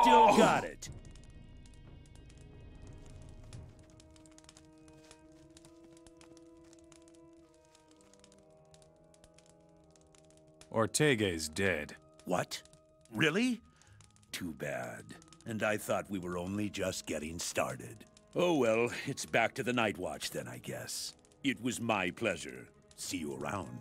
Still oh. got it. Ortega's dead. What? Really? Too bad. And I thought we were only just getting started. Oh well, it's back to the Night Watch then, I guess. It was my pleasure. See you around.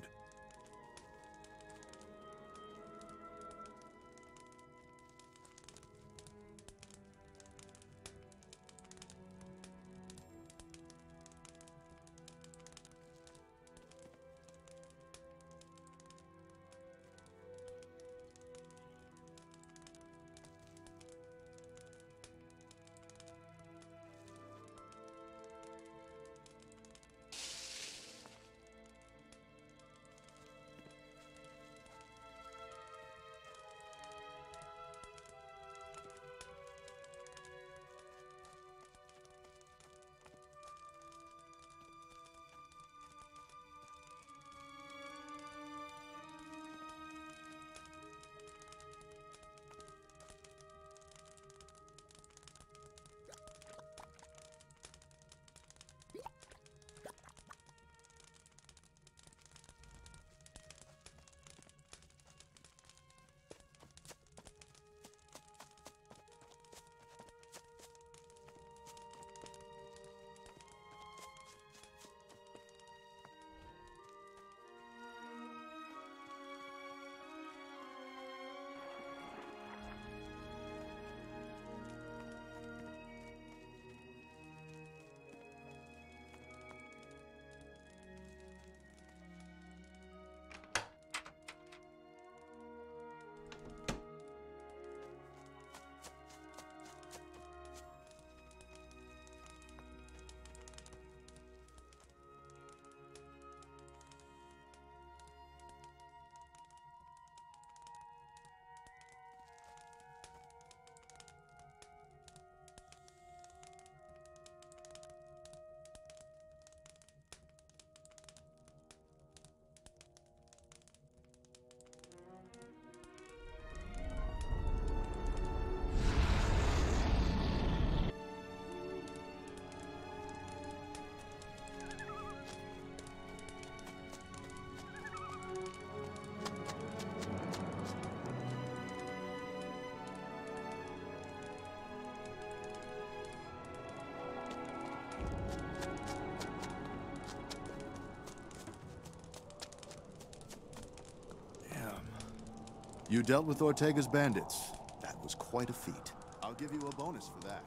You dealt with Ortega's bandits. That was quite a feat. I'll give you a bonus for that.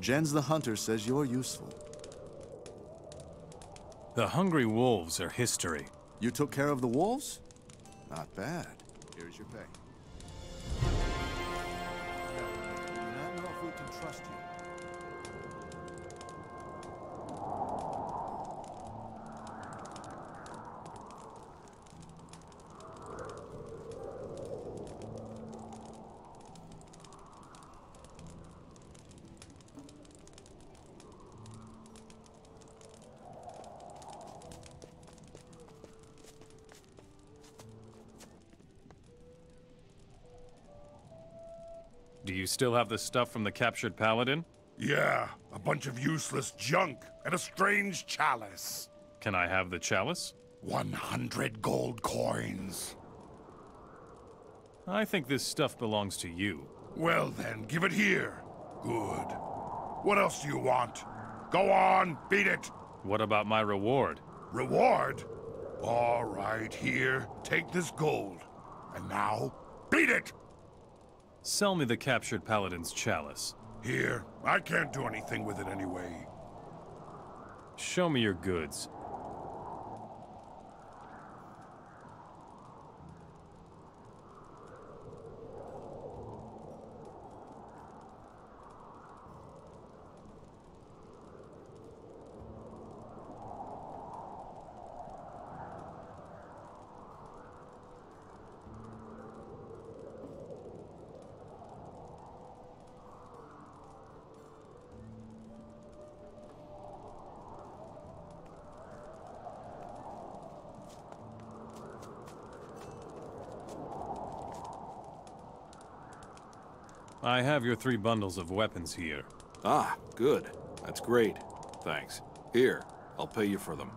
Jens the Hunter says you're useful. The Hungry Wolves are history. You took care of the wolves? Not bad. Here's your pay. Still have the stuff from the captured paladin? Yeah, a bunch of useless junk and a strange chalice. Can I have the chalice? 100 gold coins. I think this stuff belongs to you. Well then, give it here. Good. What else do you want? Go on, beat it. What about my reward? Reward? All right, here. Take this gold. And now, beat it! Sell me the captured paladin's chalice. Here. I can't do anything with it anyway. Show me your goods. I have your three bundles of weapons here. Ah, good. That's great. Thanks. Here, I'll pay you for them.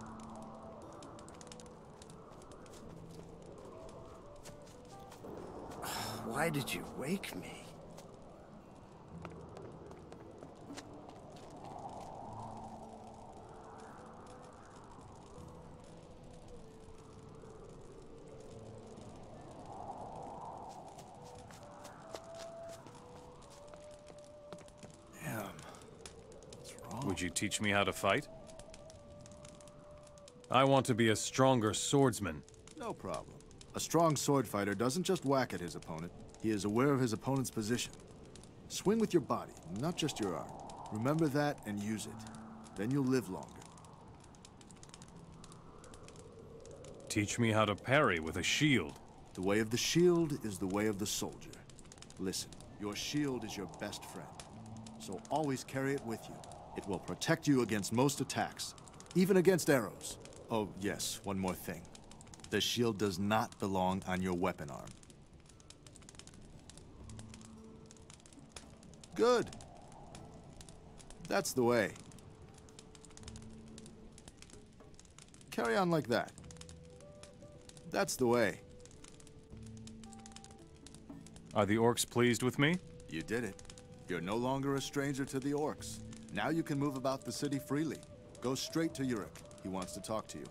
Why did you wake me? Would you teach me how to fight? I want to be a stronger swordsman. No problem. A strong sword fighter doesn't just whack at his opponent. He is aware of his opponent's position. Swing with your body, not just your arm. Remember that and use it. Then you'll live longer. Teach me how to parry with a shield. The way of the shield is the way of the soldier. Listen, your shield is your best friend. So always carry it with you. It will protect you against most attacks, even against arrows. Oh, yes, one more thing. The shield does not belong on your weapon arm. Good. That's the way. Carry on like that. That's the way. Are the orcs pleased with me? You did it. You're no longer a stranger to the orcs. Now you can move about the city freely. Go straight to Yurik. He wants to talk to you.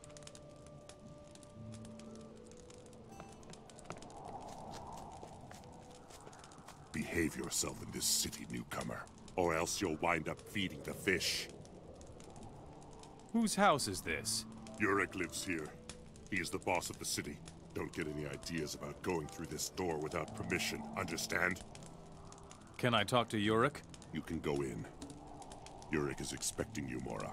Behave yourself in this city, newcomer, or else you'll wind up feeding the fish. Whose house is this? Yurik lives here. He is the boss of the city. Don't get any ideas about going through this door without permission, understand? Can I talk to Yurik? You can go in. Yurik is expecting you, Morra.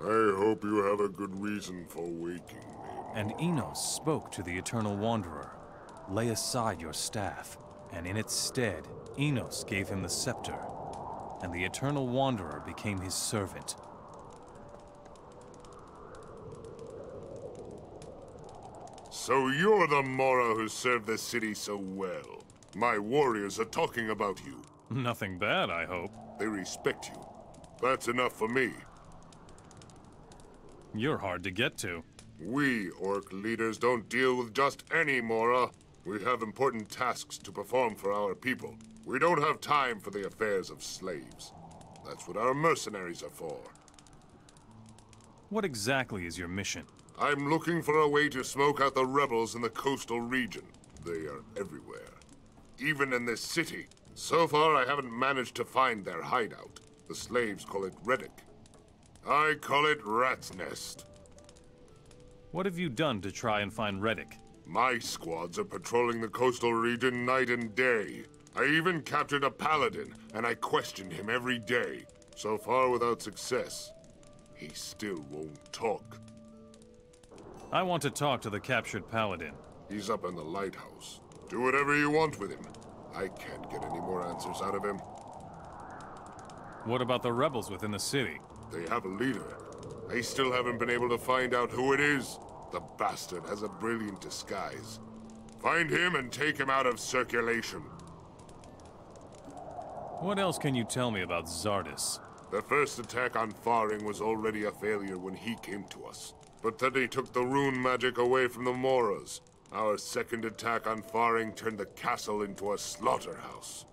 I hope you have a good reason for waking me. And Innos spoke to the Eternal Wanderer. Lay aside your staff, and in its stead, Innos gave him the scepter, and the Eternal Wanderer became his servant. So you're the Morra who served the city so well. My warriors are talking about you. Nothing bad, I hope. They respect you. That's enough for me. You're hard to get to. We, Orc leaders, don't deal with just any Morra. We have important tasks to perform for our people. We don't have time for the affairs of slaves. That's what our mercenaries are for. What exactly is your mission? I'm looking for a way to smoke out the rebels in the coastal region. They are everywhere. Even in this city. So far, I haven't managed to find their hideout. The slaves call it Reddock. I call it Rat's Nest. What have you done to try and find Reddock? My squads are patrolling the coastal region night and day. I even captured a paladin, and I questioned him every day. So far without success. He still won't talk. I want to talk to the captured paladin. He's up in the lighthouse. Do whatever you want with him. I can't get any more answers out of him. What about the rebels within the city? They have a leader. I still haven't been able to find out who it is. The bastard has a brilliant disguise. Find him and take him out of circulation. What else can you tell me about Xardas? The first attack on Faring was already a failure when he came to us. But then he took the rune magic away from the Morras. Our second attack on Faring turned the castle into a slaughterhouse.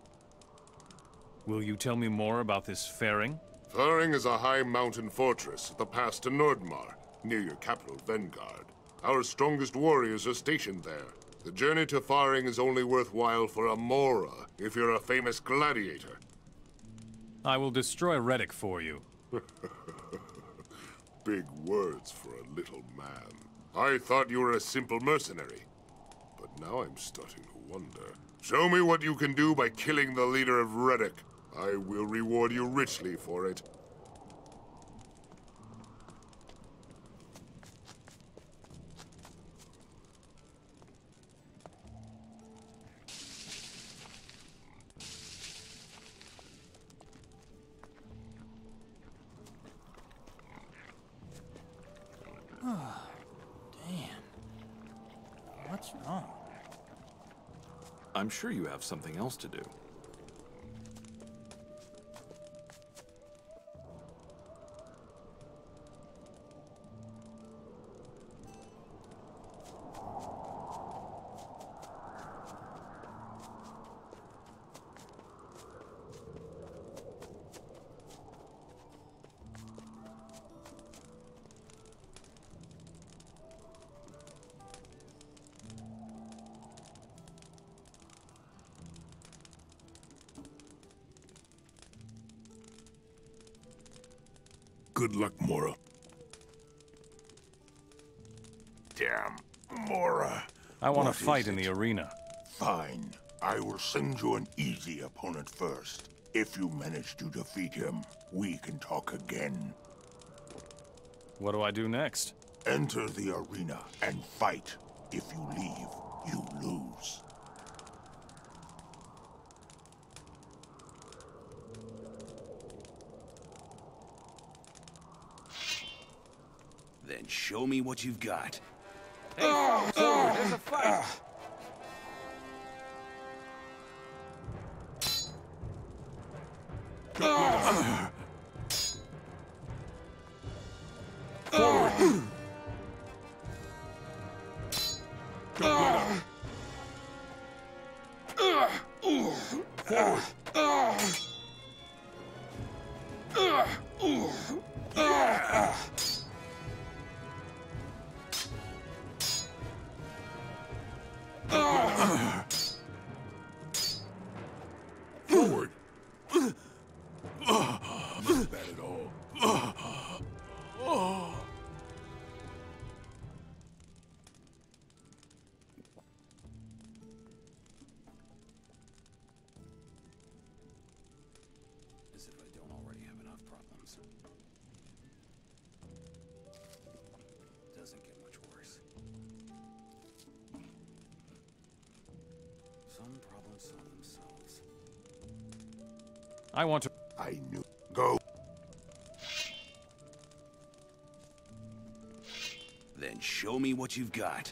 Will you tell me more about this Faring? Faring is a high mountain fortress at the pass to Nordmar, near your capital, Vengard. Our strongest warriors are stationed there. The journey to Faring is only worthwhile for a Morra, if you're a famous gladiator. I will destroy Reddock for you. Big words for a little man. I thought you were a simple mercenary. Now I'm starting to wonder. Show me what you can do by killing the leader of Reddock. I will reward you richly for it. Ah, oh, damn. What's wrong? I'm sure you have something else to do. Fight in the arena. Fine. I will send you an easy opponent first. If you manage to defeat him, we can talk again. What do I do next? Enter the arena and fight. If you leave, you lose. Then show me what you've got. Hey, folks, over. There's a fight. Grrr. Some themselves. I want to... I knew. Go. Then show me what you've got.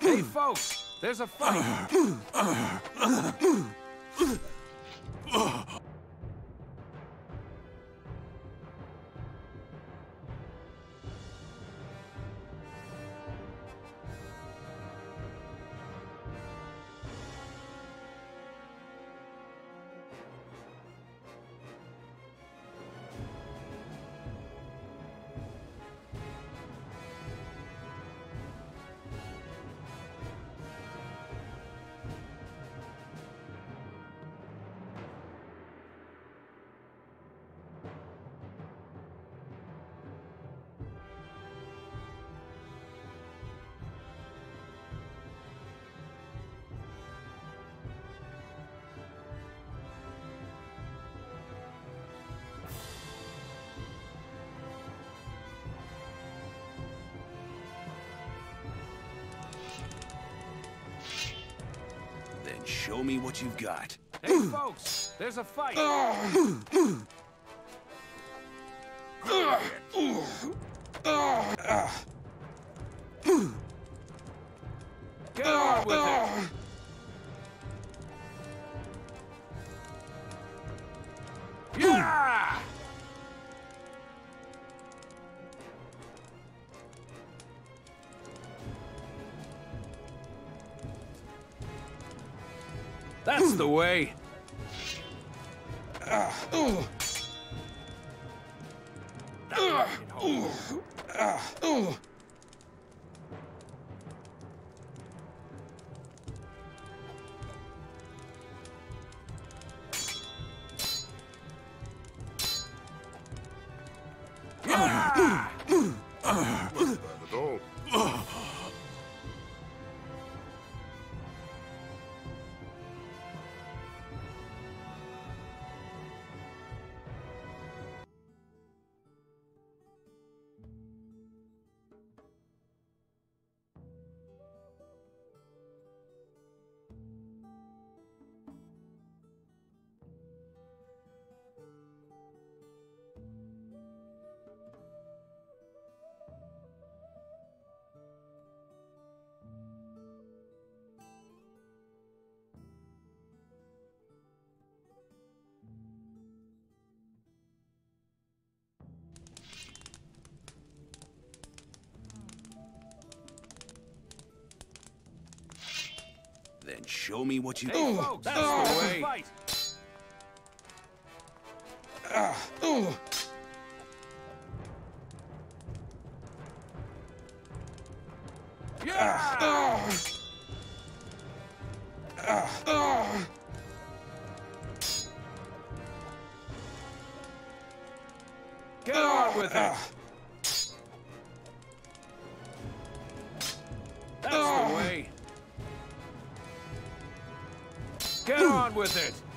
Hey, folks, there's a fight. what you've got. Hey, folks, there's a fight. That's the way. Not Then show me what you Hey, got. folks, that's the way. Fight. Yeah! On with it.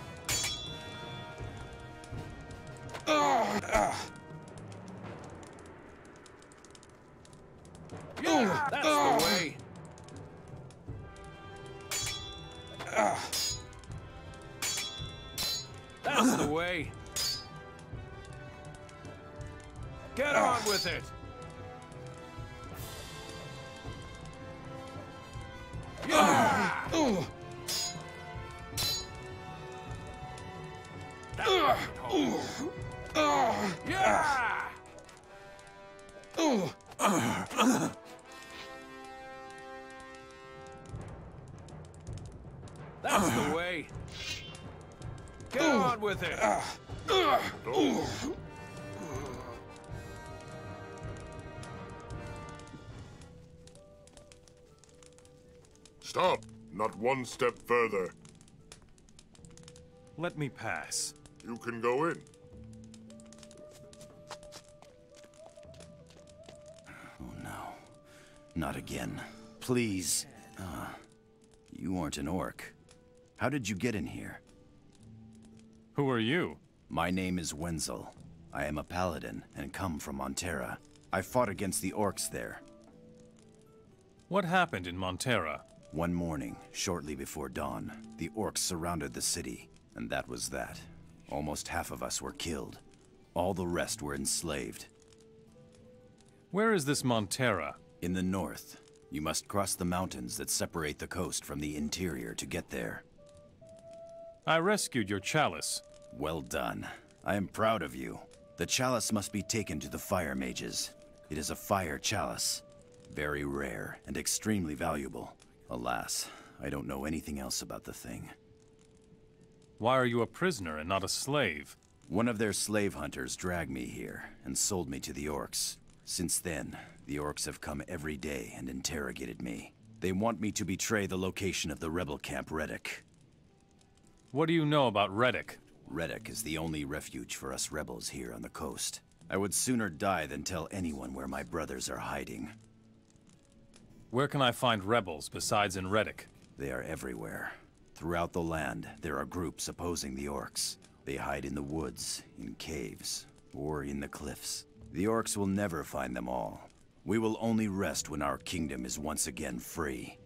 With it. Stop! Not one step further. Let me pass. You can go in. Oh no. Not again. Please. Uh, you aren't an orc. How did you get in here? Who are you? My name is Wenzel. I am a paladin and come from Montera. I fought against the orcs there. What happened in Montera? One morning, shortly before dawn, the orcs surrounded the city, and that was that. Almost half of us were killed. All the rest were enslaved. Where is this Montera? In the north. You must cross the mountains that separate the coast from the interior to get there. I rescued your chalice. Well done. I am proud of you. The chalice must be taken to the fire mages. It is a fire chalice. Very rare and extremely valuable. Alas, I don't know anything else about the thing. Why are you a prisoner and not a slave? One of their slave hunters dragged me here and sold me to the orcs. Since then, the orcs have come every day and interrogated me. They want me to betray the location of the rebel camp Reddock. What do you know about Reddock? Reddock is the only refuge for us rebels here on the coast. I would sooner die than tell anyone where my brothers are hiding. Where can I find rebels besides in Reddock? They are everywhere. Throughout the land, there are groups opposing the orcs. They hide in the woods, in caves, or in the cliffs. The orcs will never find them all. We will only rest when our kingdom is once again free.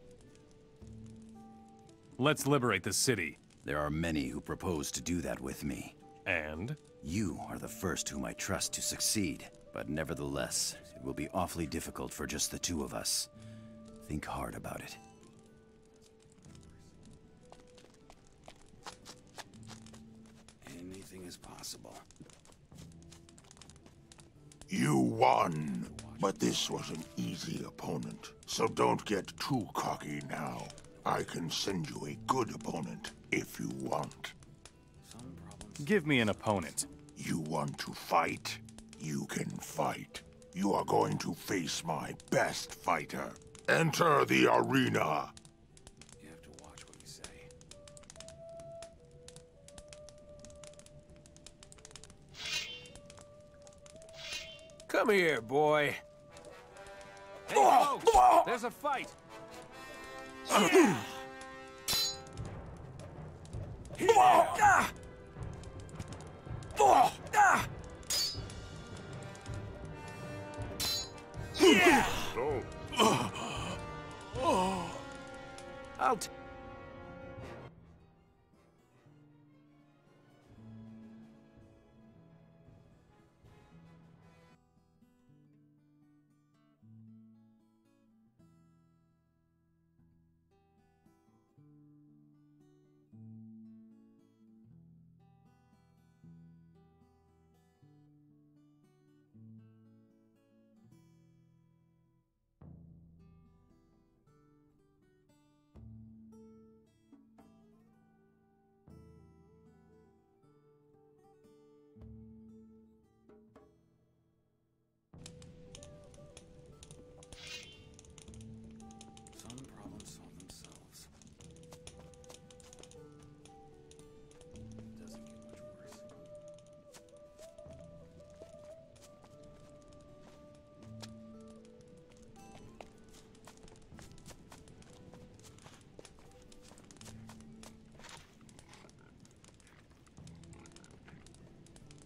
Let's liberate the city. There are many who propose to do that with me. And? You are the first whom I trust to succeed. But nevertheless, it will be awfully difficult for just the two of us. Think hard about it. Anything is possible. You won, but this was an easy opponent. So don't get too cocky now. I can send you a good opponent if you want. Give me an opponent. You want to fight? You can fight. You are going to face my best fighter. Enter the arena. You have to watch what you say. Come here, boy. Hey, folks, there's a fight. Ah! Yeah!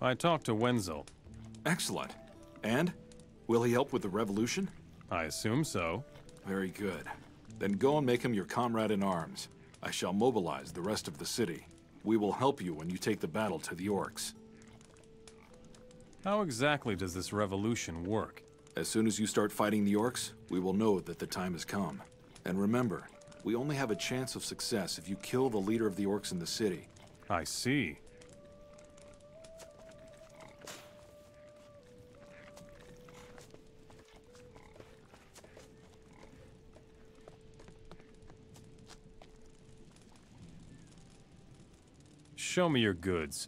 I talked to Wenzel. Excellent. And? Will he help with the revolution? I assume so. Very good. Then go and make him your comrade in arms. I shall mobilize the rest of the city. We will help you when you take the battle to the orcs. How exactly does this revolution work? As soon as you start fighting the orcs, we will know that the time has come. And remember, we only have a chance of success if you kill the leader of the orcs in the city. I see. Show me your goods.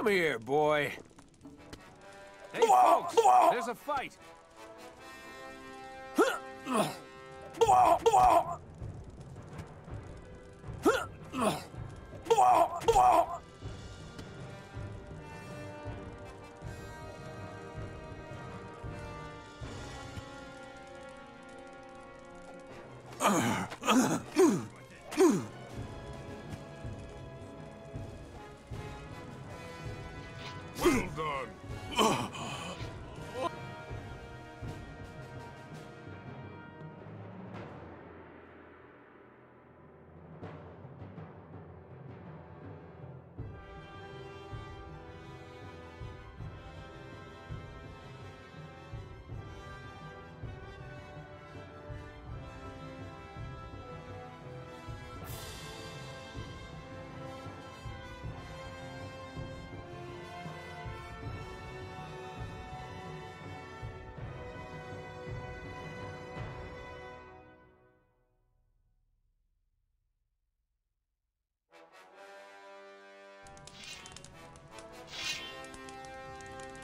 Come here, boy. Hey, folks, there's a fight. Well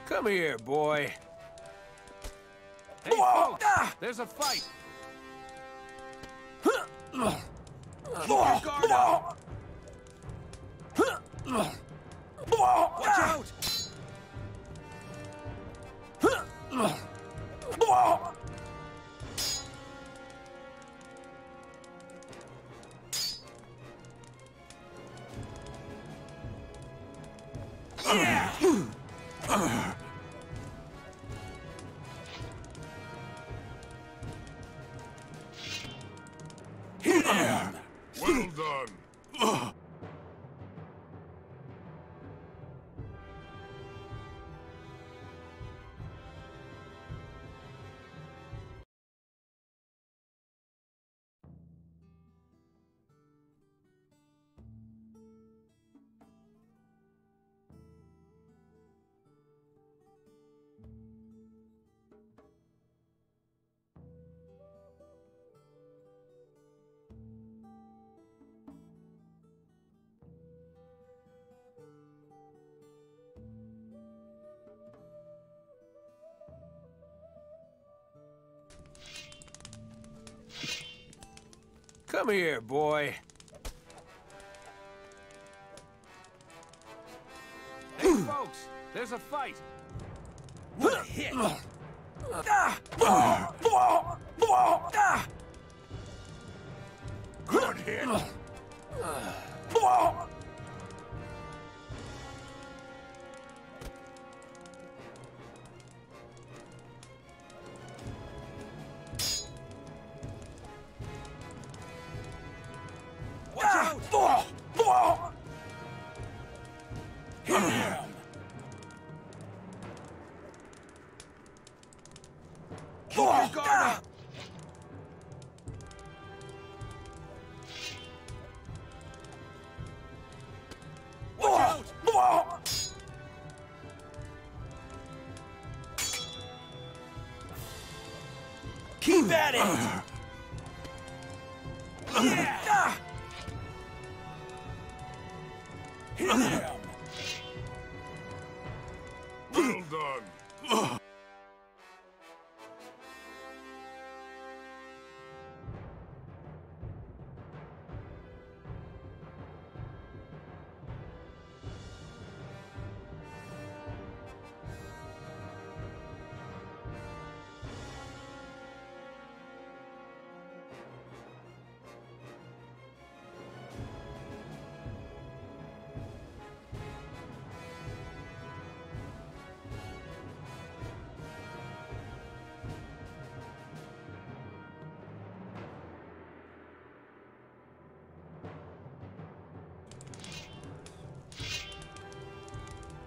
Come here, boy. Hey, folks, ah. there's a fight. Keep your guard up. Come here, boy. Hey, folks, there's a fight. What a hit! Good hit.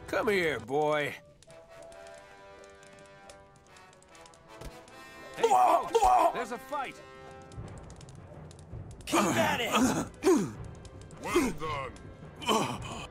Come here, boy. Hey, folks, there's a fight. Keep at it! Well done.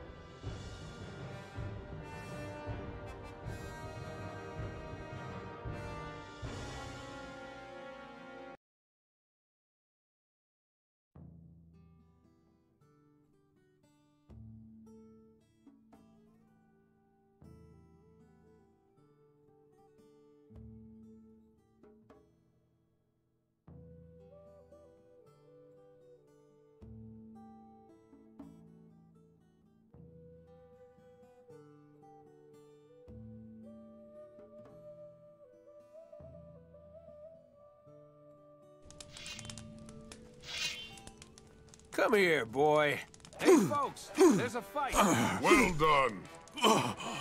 Come here, boy. Hey, folks, there's a fight. Well done.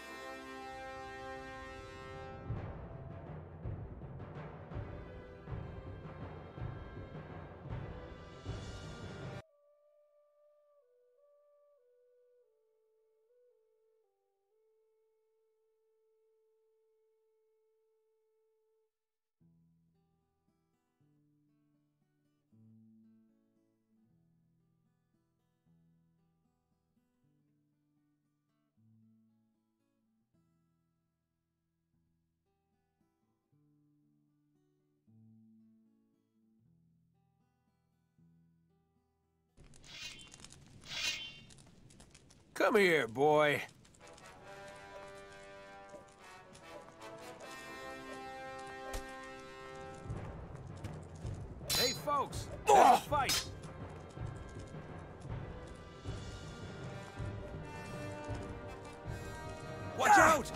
Come here, boy. Hey, folks, Let's fight. Watch out!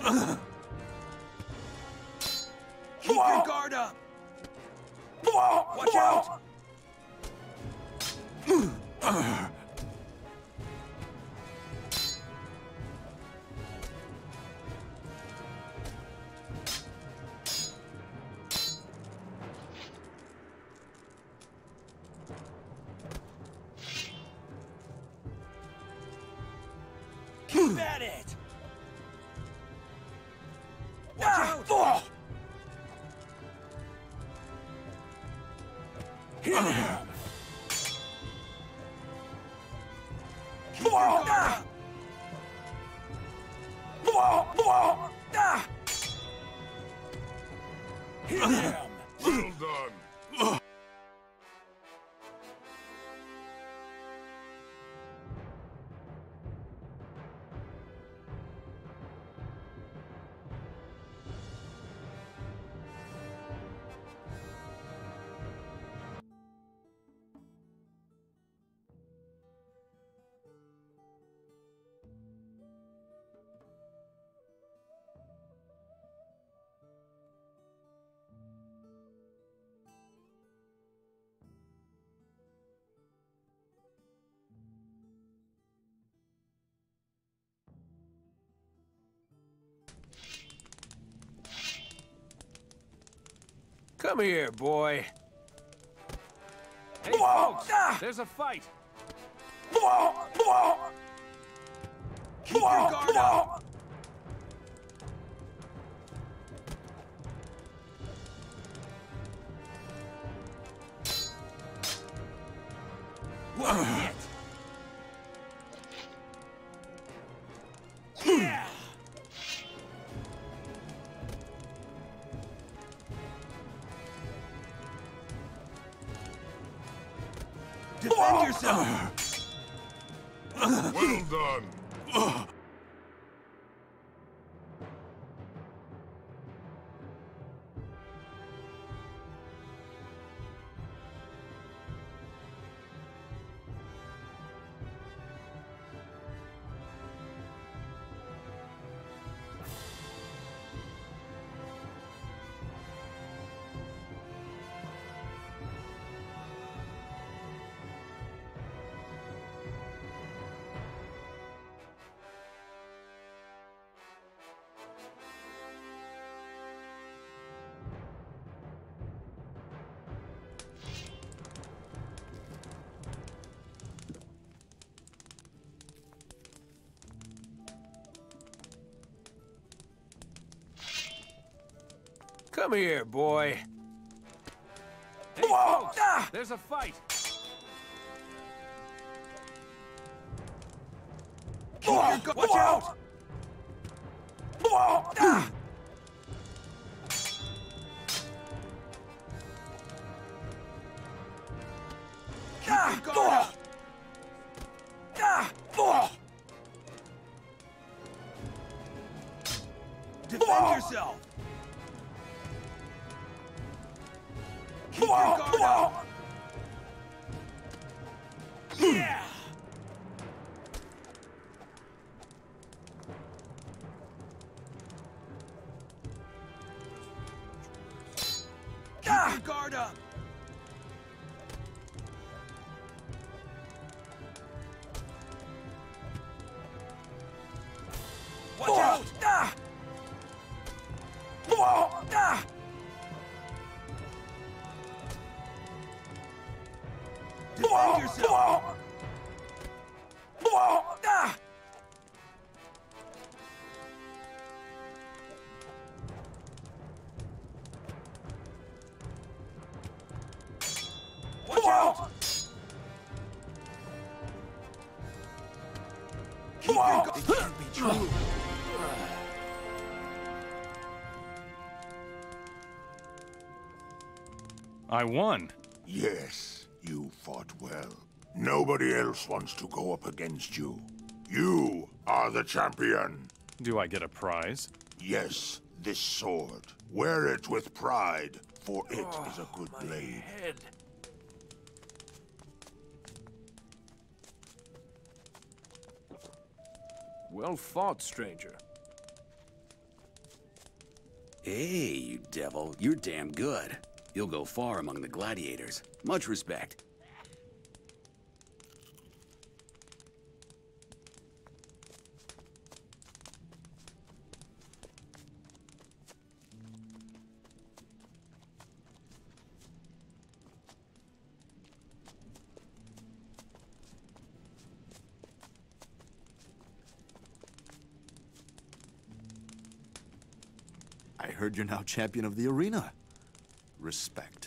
Keep your guard up! Watch out! Come here, boy. Hey, folks! Ah! There's a fight! Keep your guard up! What Defend yourself! Well done. Come here, boy. Hey, folks! Ah! There's a fight! Keep gu- Watch out! True. I won. Yes, you fought well. Nobody else wants to go up against you. You are the champion. Do I get a prize? Yes, this sword. Wear it with pride, for it oh, is a good blade. Head. Well fought, stranger. Hey, you devil. You're damn good. You'll go far among the gladiators. Much respect. You're now champion of the arena. Respect.